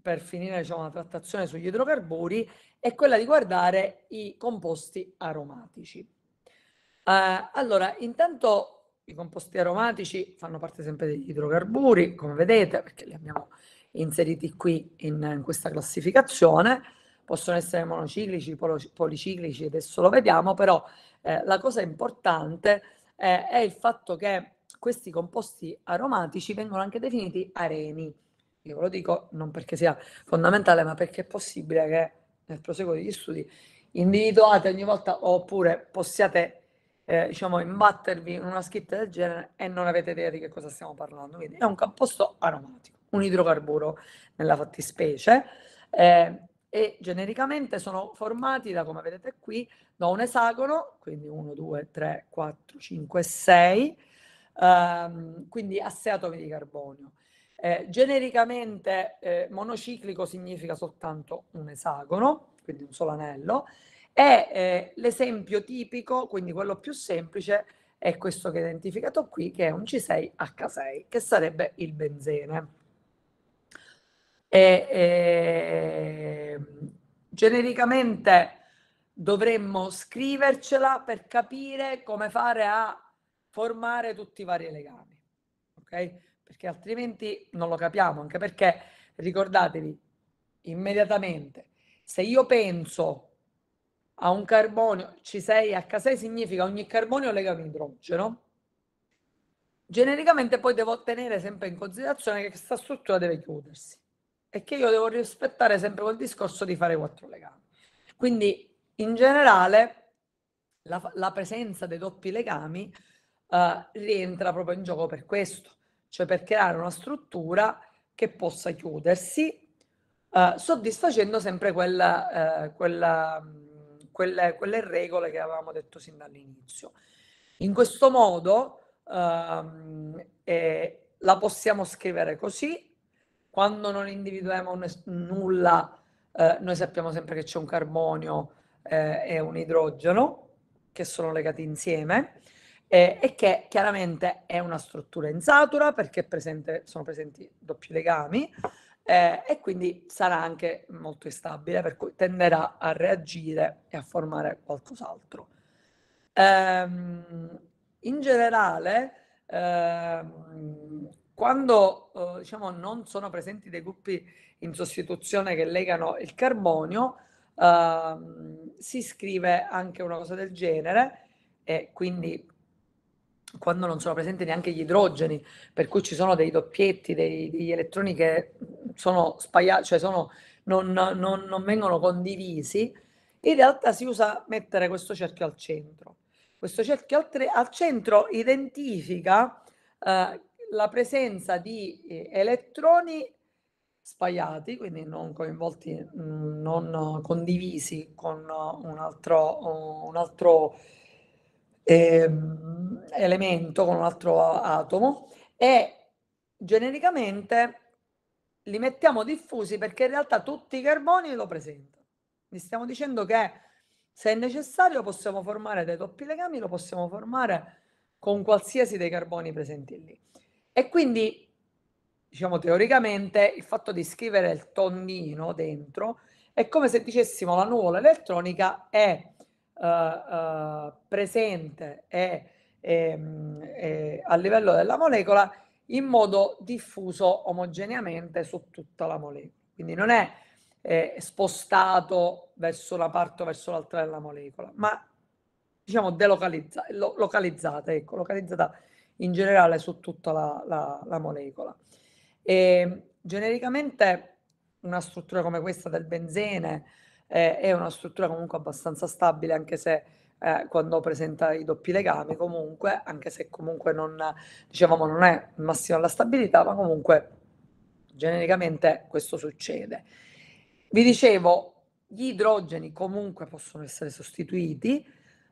per finire diciamo, la trattazione sugli idrocarburi, è quella di guardare i composti aromatici. Eh, allora, intanto i composti aromatici fanno parte sempre degli idrocarburi, come vedete, perché li abbiamo inseriti qui in, in questa classificazione possono essere monociclici, policiclici, adesso lo vediamo, però eh, la cosa importante eh, è il fatto che questi composti aromatici vengono anche definiti areni. Io lo dico non perché sia fondamentale, ma perché è possibile che nel proseguo degli studi individuate ogni volta oppure possiate eh, diciamo imbattervi in una scritta del genere e non avete idea di che cosa stiamo parlando. Quindi è un composto aromatico, un idrocarburo nella fattispecie. Eh, e genericamente sono formati da, come vedete qui, da un esagono, quindi 1, 2, 3, 4, 5, 6, ehm, quindi a 6 atomi di carbonio. Eh, genericamente eh, monociclico significa soltanto un esagono, quindi un solo anello, e eh, l'esempio tipico, quindi quello più semplice, è questo che ho identificato qui, che è un C6H6, che sarebbe il benzene. E, e, genericamente dovremmo scrivercela per capire come fare a formare tutti i vari legami, ok? Perché altrimenti non lo capiamo, anche perché ricordatevi immediatamente, se io penso a un carbonio C6H6 significa ogni carbonio lega un idrogeno, genericamente poi devo tenere sempre in considerazione che questa struttura deve chiudersi è che io devo rispettare sempre quel discorso di fare quattro legami. Quindi in generale la, la presenza dei doppi legami uh, rientra proprio in gioco per questo, cioè per creare una struttura che possa chiudersi uh, soddisfacendo sempre quella, uh, quella, quelle, quelle, regole che avevamo detto sin dall'inizio. In questo modo ehm, eh, la possiamo scrivere così quando non individuiamo nulla, eh, noi sappiamo sempre che c'è un carbonio eh, e un idrogeno che sono legati insieme eh, e che chiaramente è una struttura insatura perché presente, sono presenti doppi legami eh, e quindi sarà anche molto instabile, per cui tenderà a reagire e a formare qualcos'altro. Ehm, in generale, ehm, quando eh, diciamo, non sono presenti dei gruppi in sostituzione che legano il carbonio, eh, si scrive anche una cosa del genere e quindi quando non sono presenti neanche gli idrogeni, per cui ci sono dei doppietti, dei, degli elettroni che sono spaiati, cioè sono, non, non, non vengono condivisi, in realtà si usa mettere questo cerchio al centro. Questo cerchio al, al centro identifica eh, la presenza di eh, elettroni spaiati, quindi non coinvolti, mm, non condivisi con un altro, un altro eh, elemento, con un altro atomo e genericamente li mettiamo diffusi perché in realtà tutti i carboni lo presentano. Vi stiamo dicendo che se è necessario possiamo formare dei doppi legami, lo possiamo formare con qualsiasi dei carboni presenti lì. E quindi diciamo teoricamente, il fatto di scrivere il tonnino dentro è come se dicessimo la nuvola elettronica è uh, uh, presente e, e, e a livello della molecola in modo diffuso omogeneamente su tutta la molecola. Quindi non è eh, spostato verso una parte o verso l'altra della molecola, ma diciamo delocalizzata, lo, localizzata, ecco, localizzata in generale su tutta la, la, la molecola. E, genericamente una struttura come questa del benzene eh, è una struttura comunque abbastanza stabile, anche se eh, quando presenta i doppi legami, comunque, anche se comunque non, diciamo, non è il massimo della stabilità, ma comunque genericamente questo succede. Vi dicevo, gli idrogeni comunque possono essere sostituiti,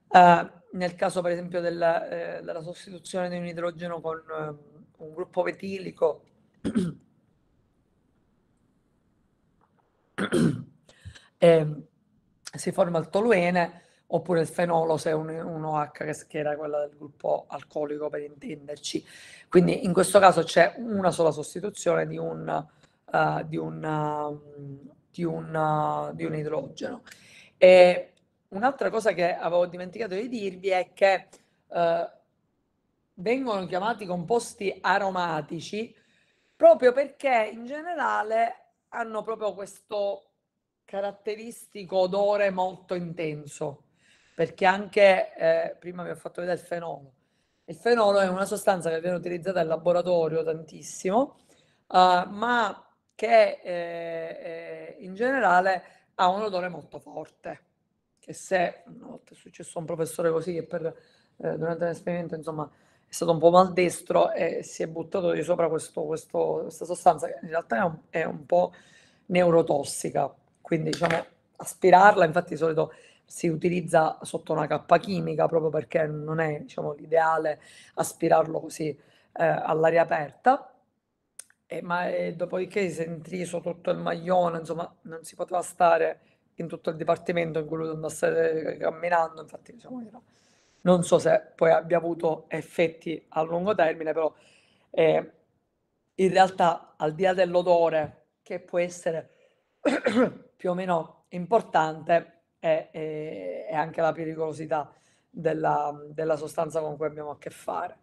eh, nel caso per esempio del, eh, della sostituzione di un idrogeno con eh, un gruppo metilico, si forma il toluene, oppure il fenolo se è un, un OH che, era quella del gruppo alcolico per intenderci. Quindi in questo caso c'è una sola sostituzione di un, uh, di un, uh, di un, uh, di un idrogeno. E un'altra cosa che avevo dimenticato di dirvi è che vengono chiamati composti aromatici proprio perché in generale hanno proprio questo caratteristico odore molto intenso perché anche, eh, prima vi ho fatto vedere il fenolo, il fenolo è una sostanza che viene utilizzata in laboratorio tantissimo, uh, ma che eh, eh, in generale ha un odore molto forte, che se, una volta è successo a un professore così che per, eh, durante l'esperimento insomma è stato un po' maldestro e si è buttato di sopra questo, questo, questa sostanza che in realtà è un, è un po' neurotossica, quindi diciamo aspirarla, infatti di solito si utilizza sotto una cappa chimica proprio perché non è diciamo, l'ideale aspirarlo così eh, all'aria aperta. E, ma eh, dopodiché si è intriso tutto il maglione, insomma, non si poteva stare in tutto il dipartimento in cui lui andasse camminando, infatti diciamo, era, non so se poi abbia avuto effetti a lungo termine, però eh, in realtà al di là dell'odore che può essere più o meno importante, e, e, e anche la pericolosità della, della, sostanza con cui abbiamo a che fare.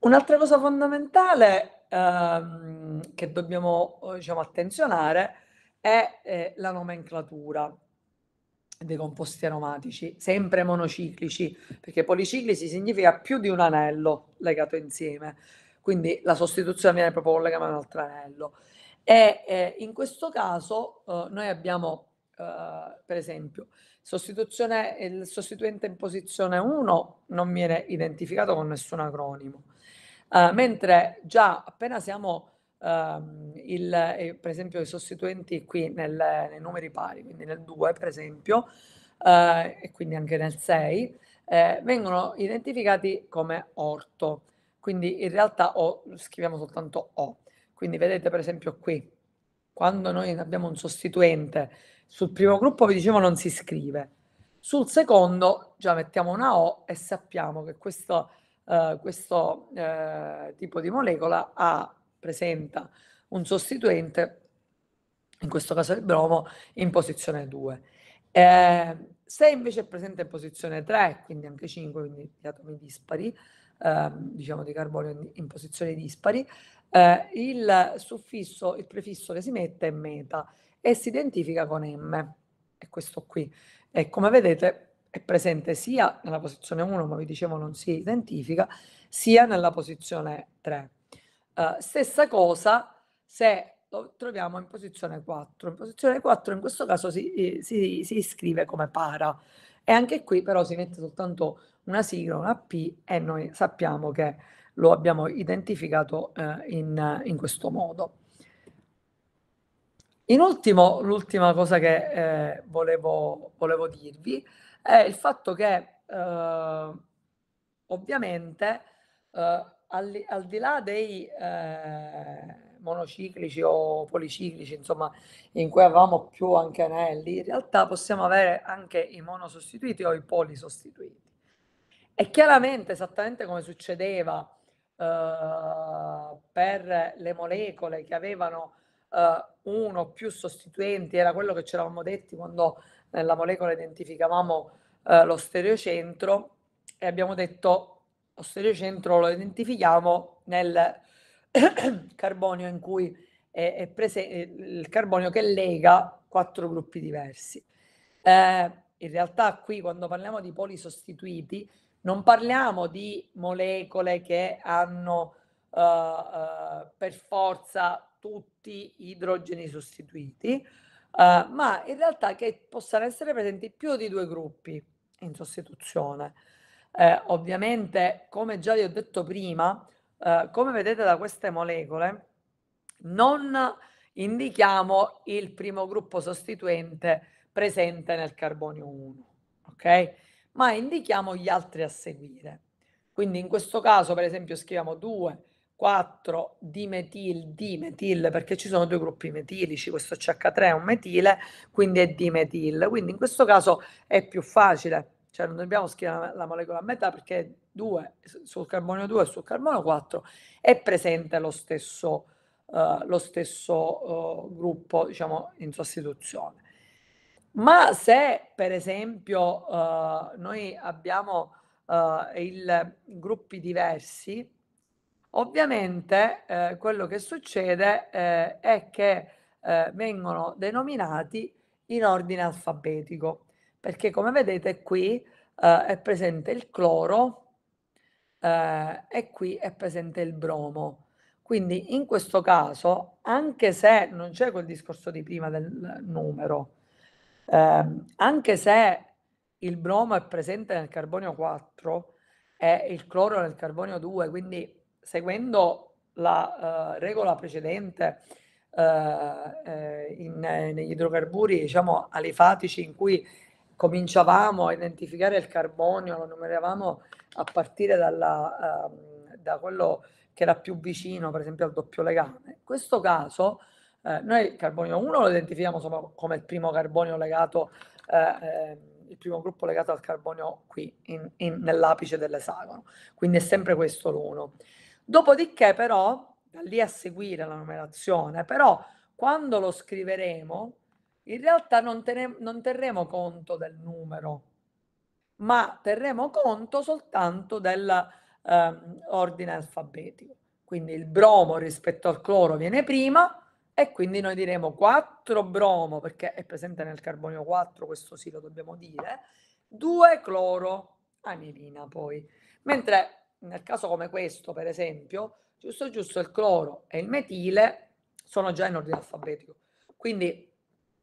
Un'altra cosa fondamentale ehm, che dobbiamo diciamo, attenzionare è eh, la nomenclatura dei composti aromatici, sempre monociclici, perché policiclici significa più di un anello legato insieme, quindi la sostituzione viene proprio collegata a un altro anello. E eh, in questo caso eh, noi abbiamo Uh, per esempio, il sostituente in posizione 1 non viene identificato con nessun acronimo, uh, mentre già appena siamo, uh, il, eh, per esempio, i sostituenti qui nel, nei numeri pari, quindi nel 2 per esempio, eh, e quindi anche nel 6, eh, vengono identificati come orto, quindi in realtà o, scriviamo soltanto O. Quindi vedete per esempio qui, quando noi abbiamo un sostituente sul primo gruppo vi dicevo non si scrive. Sul secondo già mettiamo una O e sappiamo che questo, uh, questo uh, tipo di molecola ha, presenta un sostituente, in questo caso il bromo, in posizione 2. Eh, se invece è presente in posizione 3, quindi anche 5, quindi gli atomi dispari, eh, diciamo di carbonio in, in posizioni dispari, eh, il suffisso, il prefisso che si mette è meta e si identifica con M, è questo qui. E come vedete è presente sia nella posizione 1, ma vi dicevo non si identifica, sia nella posizione 3. Uh, eh, stessa cosa se lo troviamo in posizione 4. In posizione 4 in questo caso si, si, si iscrive come para e anche qui però si mette soltanto una sigla, una P e noi sappiamo che lo abbiamo identificato eh, in, in questo modo. In ultimo, l'ultima cosa che eh, volevo, volevo, dirvi è il fatto che eh, ovviamente eh, al, al, di là dei eh, monociclici o policiclici, insomma, in cui avevamo più anche anelli, in realtà possiamo avere anche i monosostituiti o i polisostituiti. E chiaramente, esattamente come succedeva eh, per le molecole che avevano eh, uno o più sostituenti, era quello che ci eravamo detti quando nella molecola identificavamo eh, lo stereocentro e abbiamo detto lo stereocentro lo identifichiamo nel carbonio in cui è, è presente il carbonio che lega quattro gruppi diversi. Eh, in realtà qui quando parliamo di poli non parliamo di molecole che hanno uh, uh, per forza tutti idrogeni sostituiti, uh, ma in realtà che possano essere presenti più di due gruppi in sostituzione. Ovviamente, come già vi ho detto prima, come vedete da queste molecole, non indichiamo il primo gruppo sostituente presente nel carbonio 1, ok? Ma indichiamo gli altri a seguire. Quindi in questo caso, per esempio, scriviamo 2, 4 dimetil, dimetil, perché ci sono due gruppi metilici, questo CH3 è un metile, quindi è dimetil. Quindi in questo caso è più facile cioè non dobbiamo scrivere la molecola a metà perché 2 sul carbonio 2 e sul carbonio 4 è presente lo stesso, uh, lo stesso uh, gruppo diciamo in sostituzione. Ma se per esempio uh, noi abbiamo il, gruppi diversi, ovviamente eh, quello che succede eh, è che eh, vengono denominati in ordine alfabetico perché come vedete qui eh, è presente il cloro e qui è presente il bromo. Quindi in questo caso, anche se non c'è quel discorso di prima del numero, eh, anche se il bromo è presente nel carbonio 4 e il cloro nel carbonio 2, quindi seguendo la uh, regola precedente uh, eh, in, negli idrocarburi diciamo alifatici in cui cominciavamo a identificare il carbonio, lo numeravamo a partire dalla, uh, da quello che era più vicino, per esempio al doppio legame. In questo caso eh, noi il carbonio 1 lo identifichiamo insomma, come il primo carbonio legato, eh, eh, il primo gruppo legato al carbonio qui in, in, nell'apice dell'esagono, quindi è sempre questo l'1. Dopodiché però, da lì a seguire la numerazione, però quando lo scriveremo, in realtà non, tene, non terremo conto del numero, ma terremo conto soltanto dell'ordine ehm, alfabetico. Quindi il bromo rispetto al cloro viene prima e quindi noi diremo 4 bromo perché è presente nel carbonio 4, questo sì lo dobbiamo dire, 2 cloro anilina poi. Mentre nel caso come questo, per esempio, giusto giusto il cloro e il metile sono già in ordine alfabetico. Quindi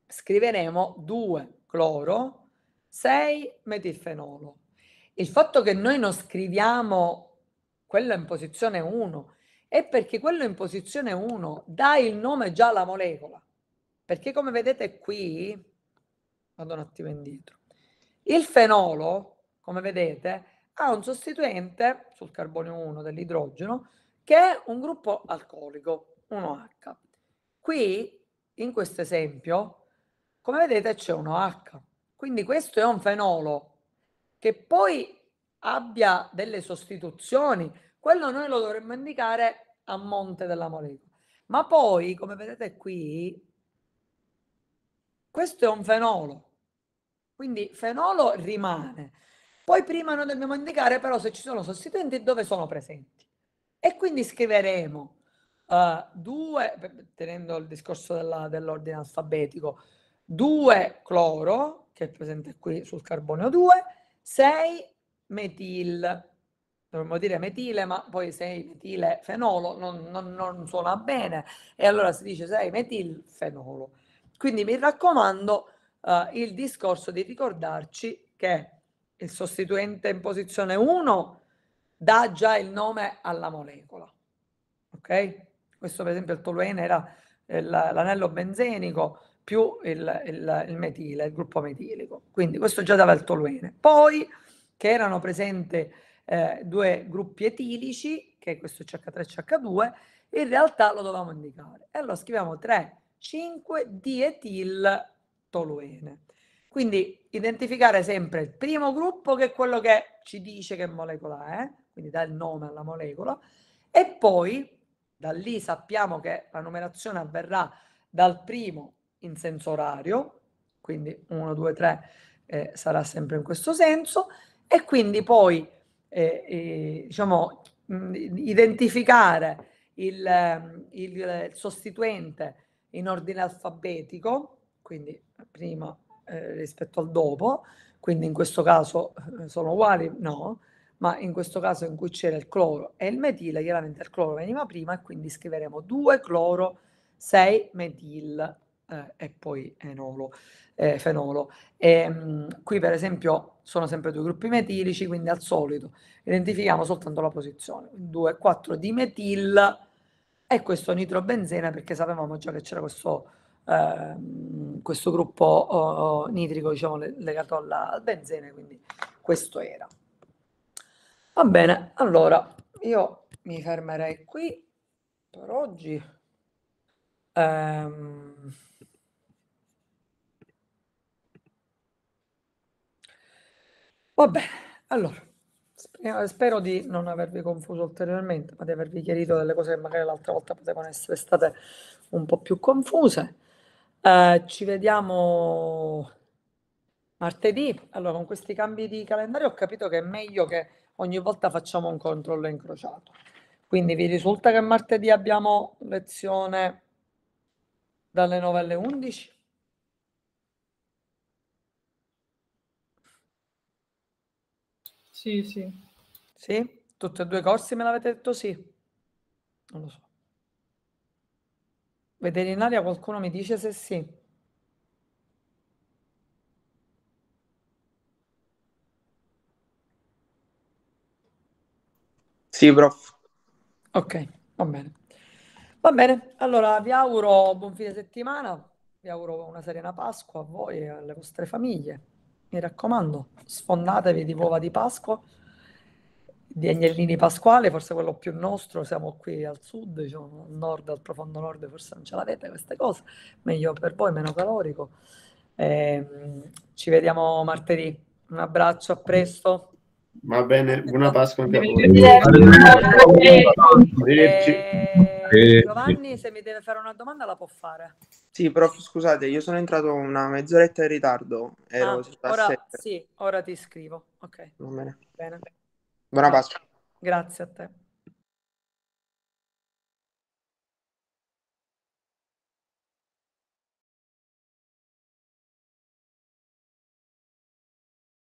scriveremo 2 cloro, 6 metilfenolo. Il fatto che noi non scriviamo quello in posizione 1 è perché quello in posizione 1 dà il nome già alla molecola. Perché come vedete qui, vado un attimo indietro, il fenolo, come vedete, ha un sostituente sul carbonio 1 dell'idrogeno che è un gruppo alcolico, 1H. Qui, in questo esempio, come vedete c'è un OH. Quindi questo è un fenolo che poi abbia delle sostituzioni, quello noi lo dovremmo indicare a monte della molecola. Ma poi, come vedete qui, questo è un fenolo. Quindi fenolo rimane. Poi prima noi dobbiamo indicare però se ci sono sostituenti dove sono presenti. E quindi scriveremo uh, due, tenendo il discorso dell'ordine alfabetico, 2 cloro, che è presente qui sul carbonio 2, 6 metil, dovremmo dire metile, ma poi 6 metile fenolo non, non, non suona bene, e allora si dice 6 metil fenolo. Quindi mi raccomando uh, il discorso di ricordarci che il sostituente in posizione 1 dà già il nome alla molecola. Ok? Questo per esempio il toluene era eh, l'anello benzenico, più il, il, il, metile, il gruppo metilico. Quindi questo già dava il toluene. Poi che erano presenti eh, due gruppi etilici, che è questo CH3CH2, in realtà lo dovevamo indicare. E allora scriviamo 3, 5 dietil toluene. Quindi identificare sempre il primo gruppo che è quello che ci dice che molecola è, quindi dà il nome alla molecola, E poi da lì sappiamo che la numerazione avverrà dal primo in senso orario, quindi 1, 2, 3 eh, sarà sempre in questo senso, e quindi poi eh, eh, diciamo, mh, identificare il, il, il, sostituente in ordine alfabetico, quindi prima eh, rispetto al dopo, quindi in questo caso eh, sono uguali? No, ma in questo caso in cui c'era il cloro e il metile, chiaramente il cloro veniva prima e quindi scriveremo 2 cloro 6 metil eh, e poi enolo, eh, fenolo. E, mh, qui per esempio sono sempre due gruppi metilici, quindi al solito identifichiamo soltanto la posizione. 2 4 di metil e questo nitrobenzene perché sapevamo già che c'era questo, eh, questo gruppo oh, nitrico diciamo, legato alla, al benzene, quindi questo era. Va bene, allora io mi fermerei qui per oggi. Ehm... Va bene, allora spero di non avervi confuso ulteriormente, ma di avervi chiarito delle cose che magari l'altra volta potevano essere state un po' più confuse. Eh, ci vediamo martedì. Allora, con questi cambi di calendario ho capito che è meglio che ogni volta facciamo un controllo incrociato. Quindi vi risulta che martedì abbiamo lezione dalle 9 alle 11? Sì, sì. Sì? Tutti e due i corsi me l'avete detto sì? Non lo so. Veterinaria qualcuno mi dice se sì. Sì, prof. Ok, va bene. Va bene, allora vi auguro buon fine settimana, vi auguro una serena Pasqua a voi e alle vostre famiglie. Mi raccomando, sfondatevi di uova di Pasqua, di agnellini pasquali, forse quello più nostro, siamo qui al sud, diciamo, al nord, al profondo nord, forse non ce l'avete queste cose, meglio per voi, meno calorico. Eh, ci vediamo martedì. Un abbraccio, a presto. Va bene, buona Pasqua anche a voi. Eh, Giovanni, se mi deve fare una domanda la può fare. Sì, prof, scusate, io sono entrato una mezz'oretta in ritardo. Ero ah, ora, sì, ora ti scrivo. Ok. Va bene. bene. Buona Pasqua. Grazie a te.